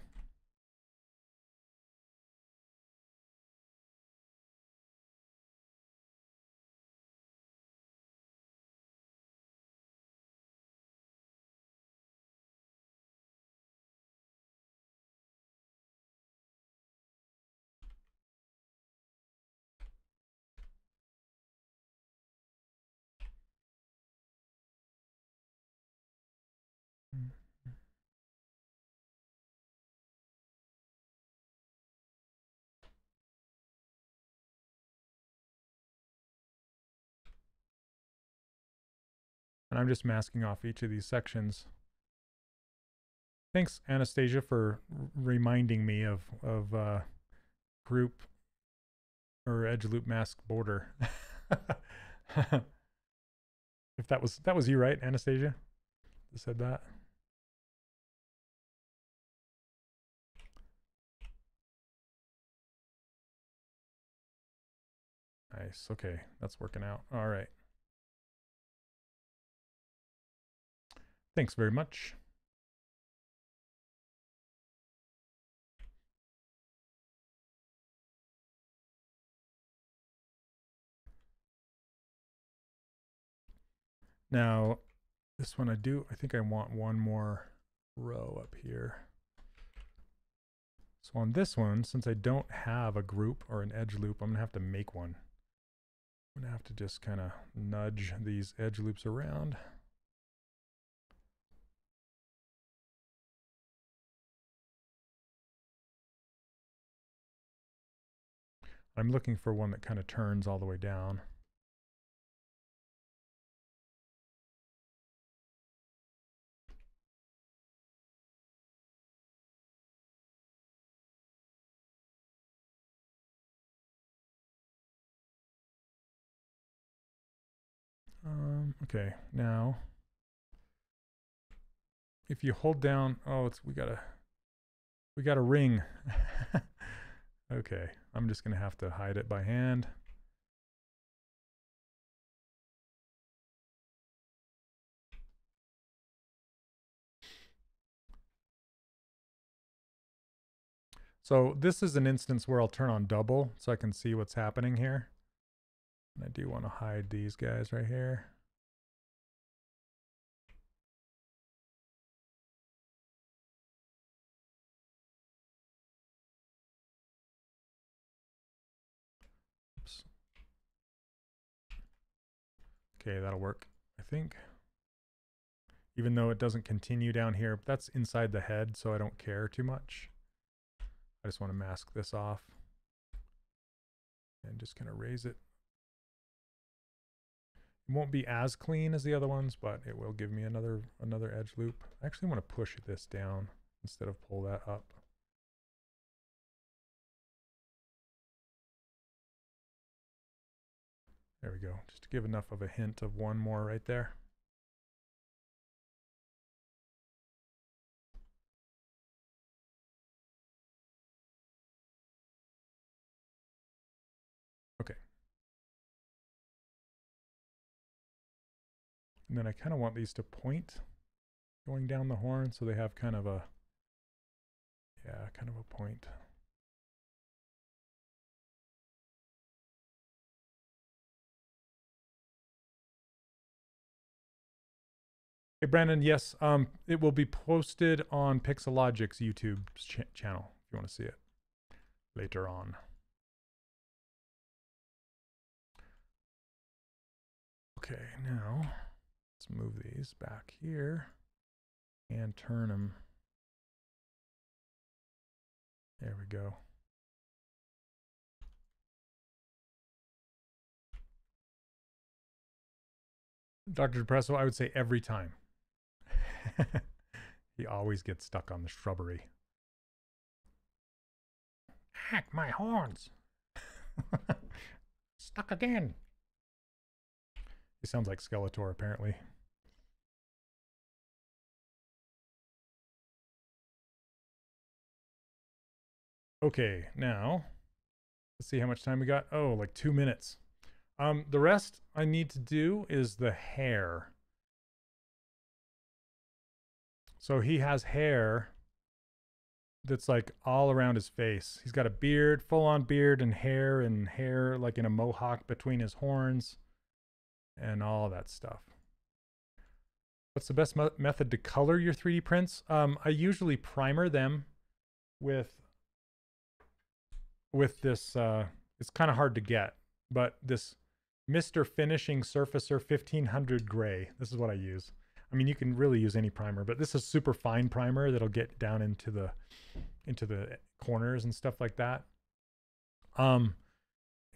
And I'm just masking off each of these sections. Thanks, Anastasia, for reminding me of, of uh, group or edge loop mask border. if that was that was you, right, Anastasia? That said that. Nice. Okay, that's working out. All right. Thanks very much. Now, this one I do, I think I want one more row up here. So on this one, since I don't have a group or an edge loop, I'm gonna have to make one. I'm gonna have to just kind of nudge these edge loops around. I'm looking for one that kind of turns all the way down. Um, okay, now if you hold down, oh, it's we got a we got a ring. okay. I'm just to have to hide it by hand. So this is an instance where I'll turn on double so I can see what's happening here. And I do want to hide these guys right here. Okay, that'll work, I think. Even though it doesn't continue down here, that's inside the head, so I don't care too much. I just want to mask this off and just kind of raise it. It won't be as clean as the other ones, but it will give me another another edge loop. I actually want to push this down instead of pull that up. There we go, just give enough of a hint of one more right there. Okay. And then I kind of want these to point going down the horn so they have kind of a, yeah, kind of a point. Hey, Brandon, yes, um, it will be posted on Pixologic's YouTube ch channel if you want to see it later on. Okay, now let's move these back here and turn them. There we go. Dr. Depresso, I would say every time. he always gets stuck on the shrubbery. Hack my horns. Stuck again. He sounds like Skeletor, apparently. Okay, now let's see how much time we got. Oh, like two minutes. Um, the rest I need to do is the hair. So he has hair that's like all around his face. He's got a beard, full on beard and hair and hair like in a mohawk between his horns and all that stuff. What's the best method to color your 3D prints? Um, I usually primer them with with this, uh, it's kind of hard to get, but this Mr. Finishing Surfacer 1500 Gray, this is what I use. I mean, you can really use any primer, but this is super fine primer that'll get down into the into the corners and stuff like that. Um,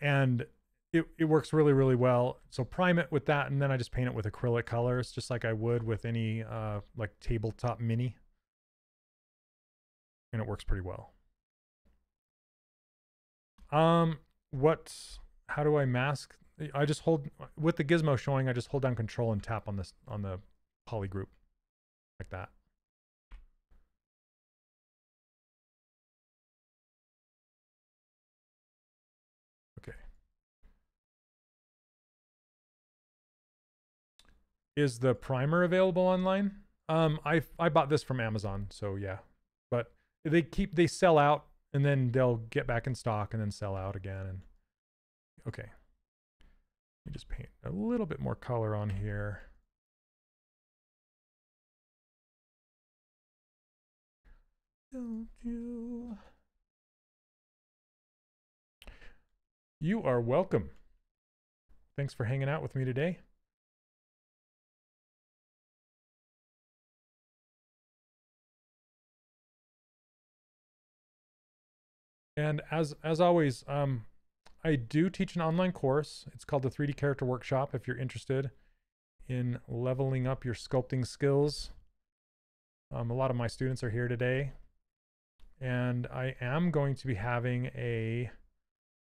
and it, it works really, really well. So prime it with that, and then I just paint it with acrylic colors, just like I would with any uh, like tabletop mini. And it works pretty well. Um, what? How do I mask? I just hold with the gizmo showing. I just hold down Control and tap on this on the poly group, like that. Okay. Is the primer available online? Um, I I bought this from Amazon, so yeah. But they keep they sell out and then they'll get back in stock and then sell out again. And okay, let me just paint a little bit more color on here. You? You are welcome. Thanks for hanging out with me today. And as as always, um, I do teach an online course. It's called the 3D Character Workshop. If you're interested in leveling up your sculpting skills, um, a lot of my students are here today, and I am going to be having a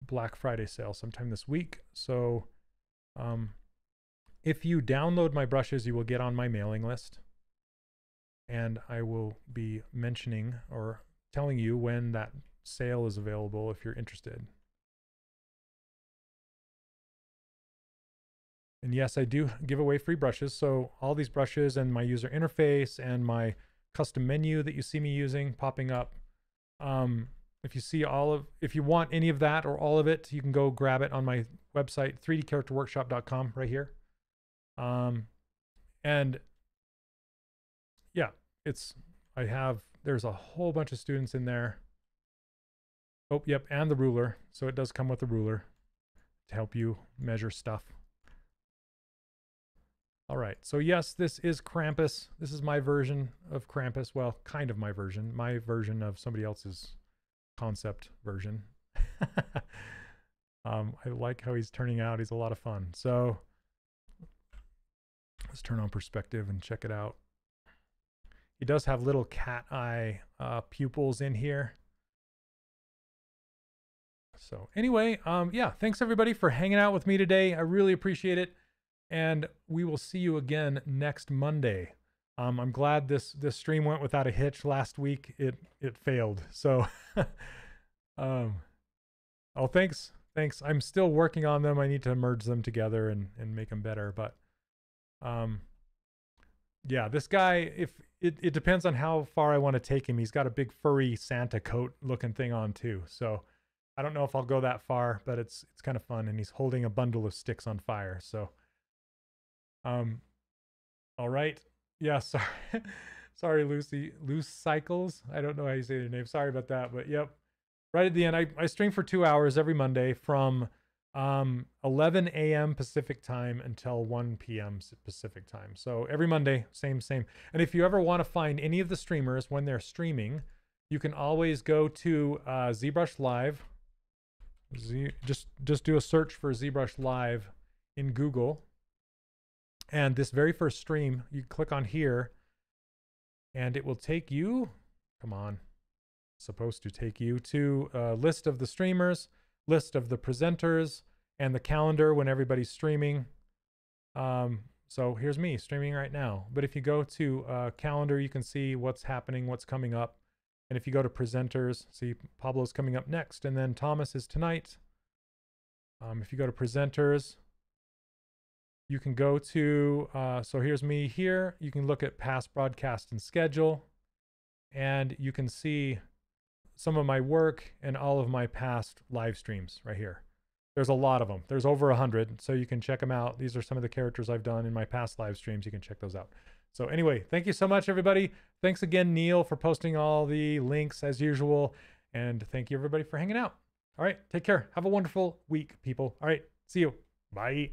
Black Friday sale sometime this week. So, um, if you download my brushes, you will get on my mailing list, and I will be mentioning or telling you when that sale is available if you're interested. And yes, I do give away free brushes. So all these brushes and my user interface and my custom menu that you see me using popping up. Um, if you see all of, if you want any of that or all of it, you can go grab it on my website, 3dcharacterworkshop.com right here. Um, and yeah, it's, I have, there's a whole bunch of students in there Oh, yep, and the ruler. So it does come with a ruler to help you measure stuff. All right, so yes, this is Krampus. This is my version of Krampus. Well, kind of my version. My version of somebody else's concept version. um, I like how he's turning out. He's a lot of fun. So let's turn on perspective and check it out. He does have little cat eye uh, pupils in here. So anyway, um, yeah, thanks everybody for hanging out with me today. I really appreciate it. And we will see you again next Monday. Um, I'm glad this this stream went without a hitch. Last week it it failed. So um oh thanks. Thanks. I'm still working on them. I need to merge them together and and make them better. But um yeah, this guy, if it, it depends on how far I want to take him. He's got a big furry Santa coat looking thing on too. So I don't know if I'll go that far, but it's it's kind of fun. And he's holding a bundle of sticks on fire. So, um, all right, yeah. Sorry, sorry, Lucy. Loose cycles. I don't know how you say your name. Sorry about that, but yep. Right at the end, I I stream for two hours every Monday from um 11 a.m. Pacific time until 1 p.m. Pacific time. So every Monday, same same. And if you ever want to find any of the streamers when they're streaming, you can always go to uh, ZBrush Live Z, just just do a search for ZBrush Live in Google. And this very first stream, you click on here and it will take you, come on, supposed to take you to a list of the streamers, list of the presenters, and the calendar when everybody's streaming. Um, so here's me streaming right now. But if you go to uh, calendar, you can see what's happening, what's coming up. And if you go to presenters, see Pablo's coming up next, and then Thomas is tonight. Um, if you go to presenters, you can go to, uh, so here's me here. You can look at past broadcast and schedule, and you can see some of my work and all of my past live streams right here. There's a lot of them. There's over a hundred, so you can check them out. These are some of the characters I've done in my past live streams. You can check those out. So anyway, thank you so much, everybody. Thanks again, Neil, for posting all the links as usual. And thank you, everybody, for hanging out. All right, take care. Have a wonderful week, people. All right, see you. Bye.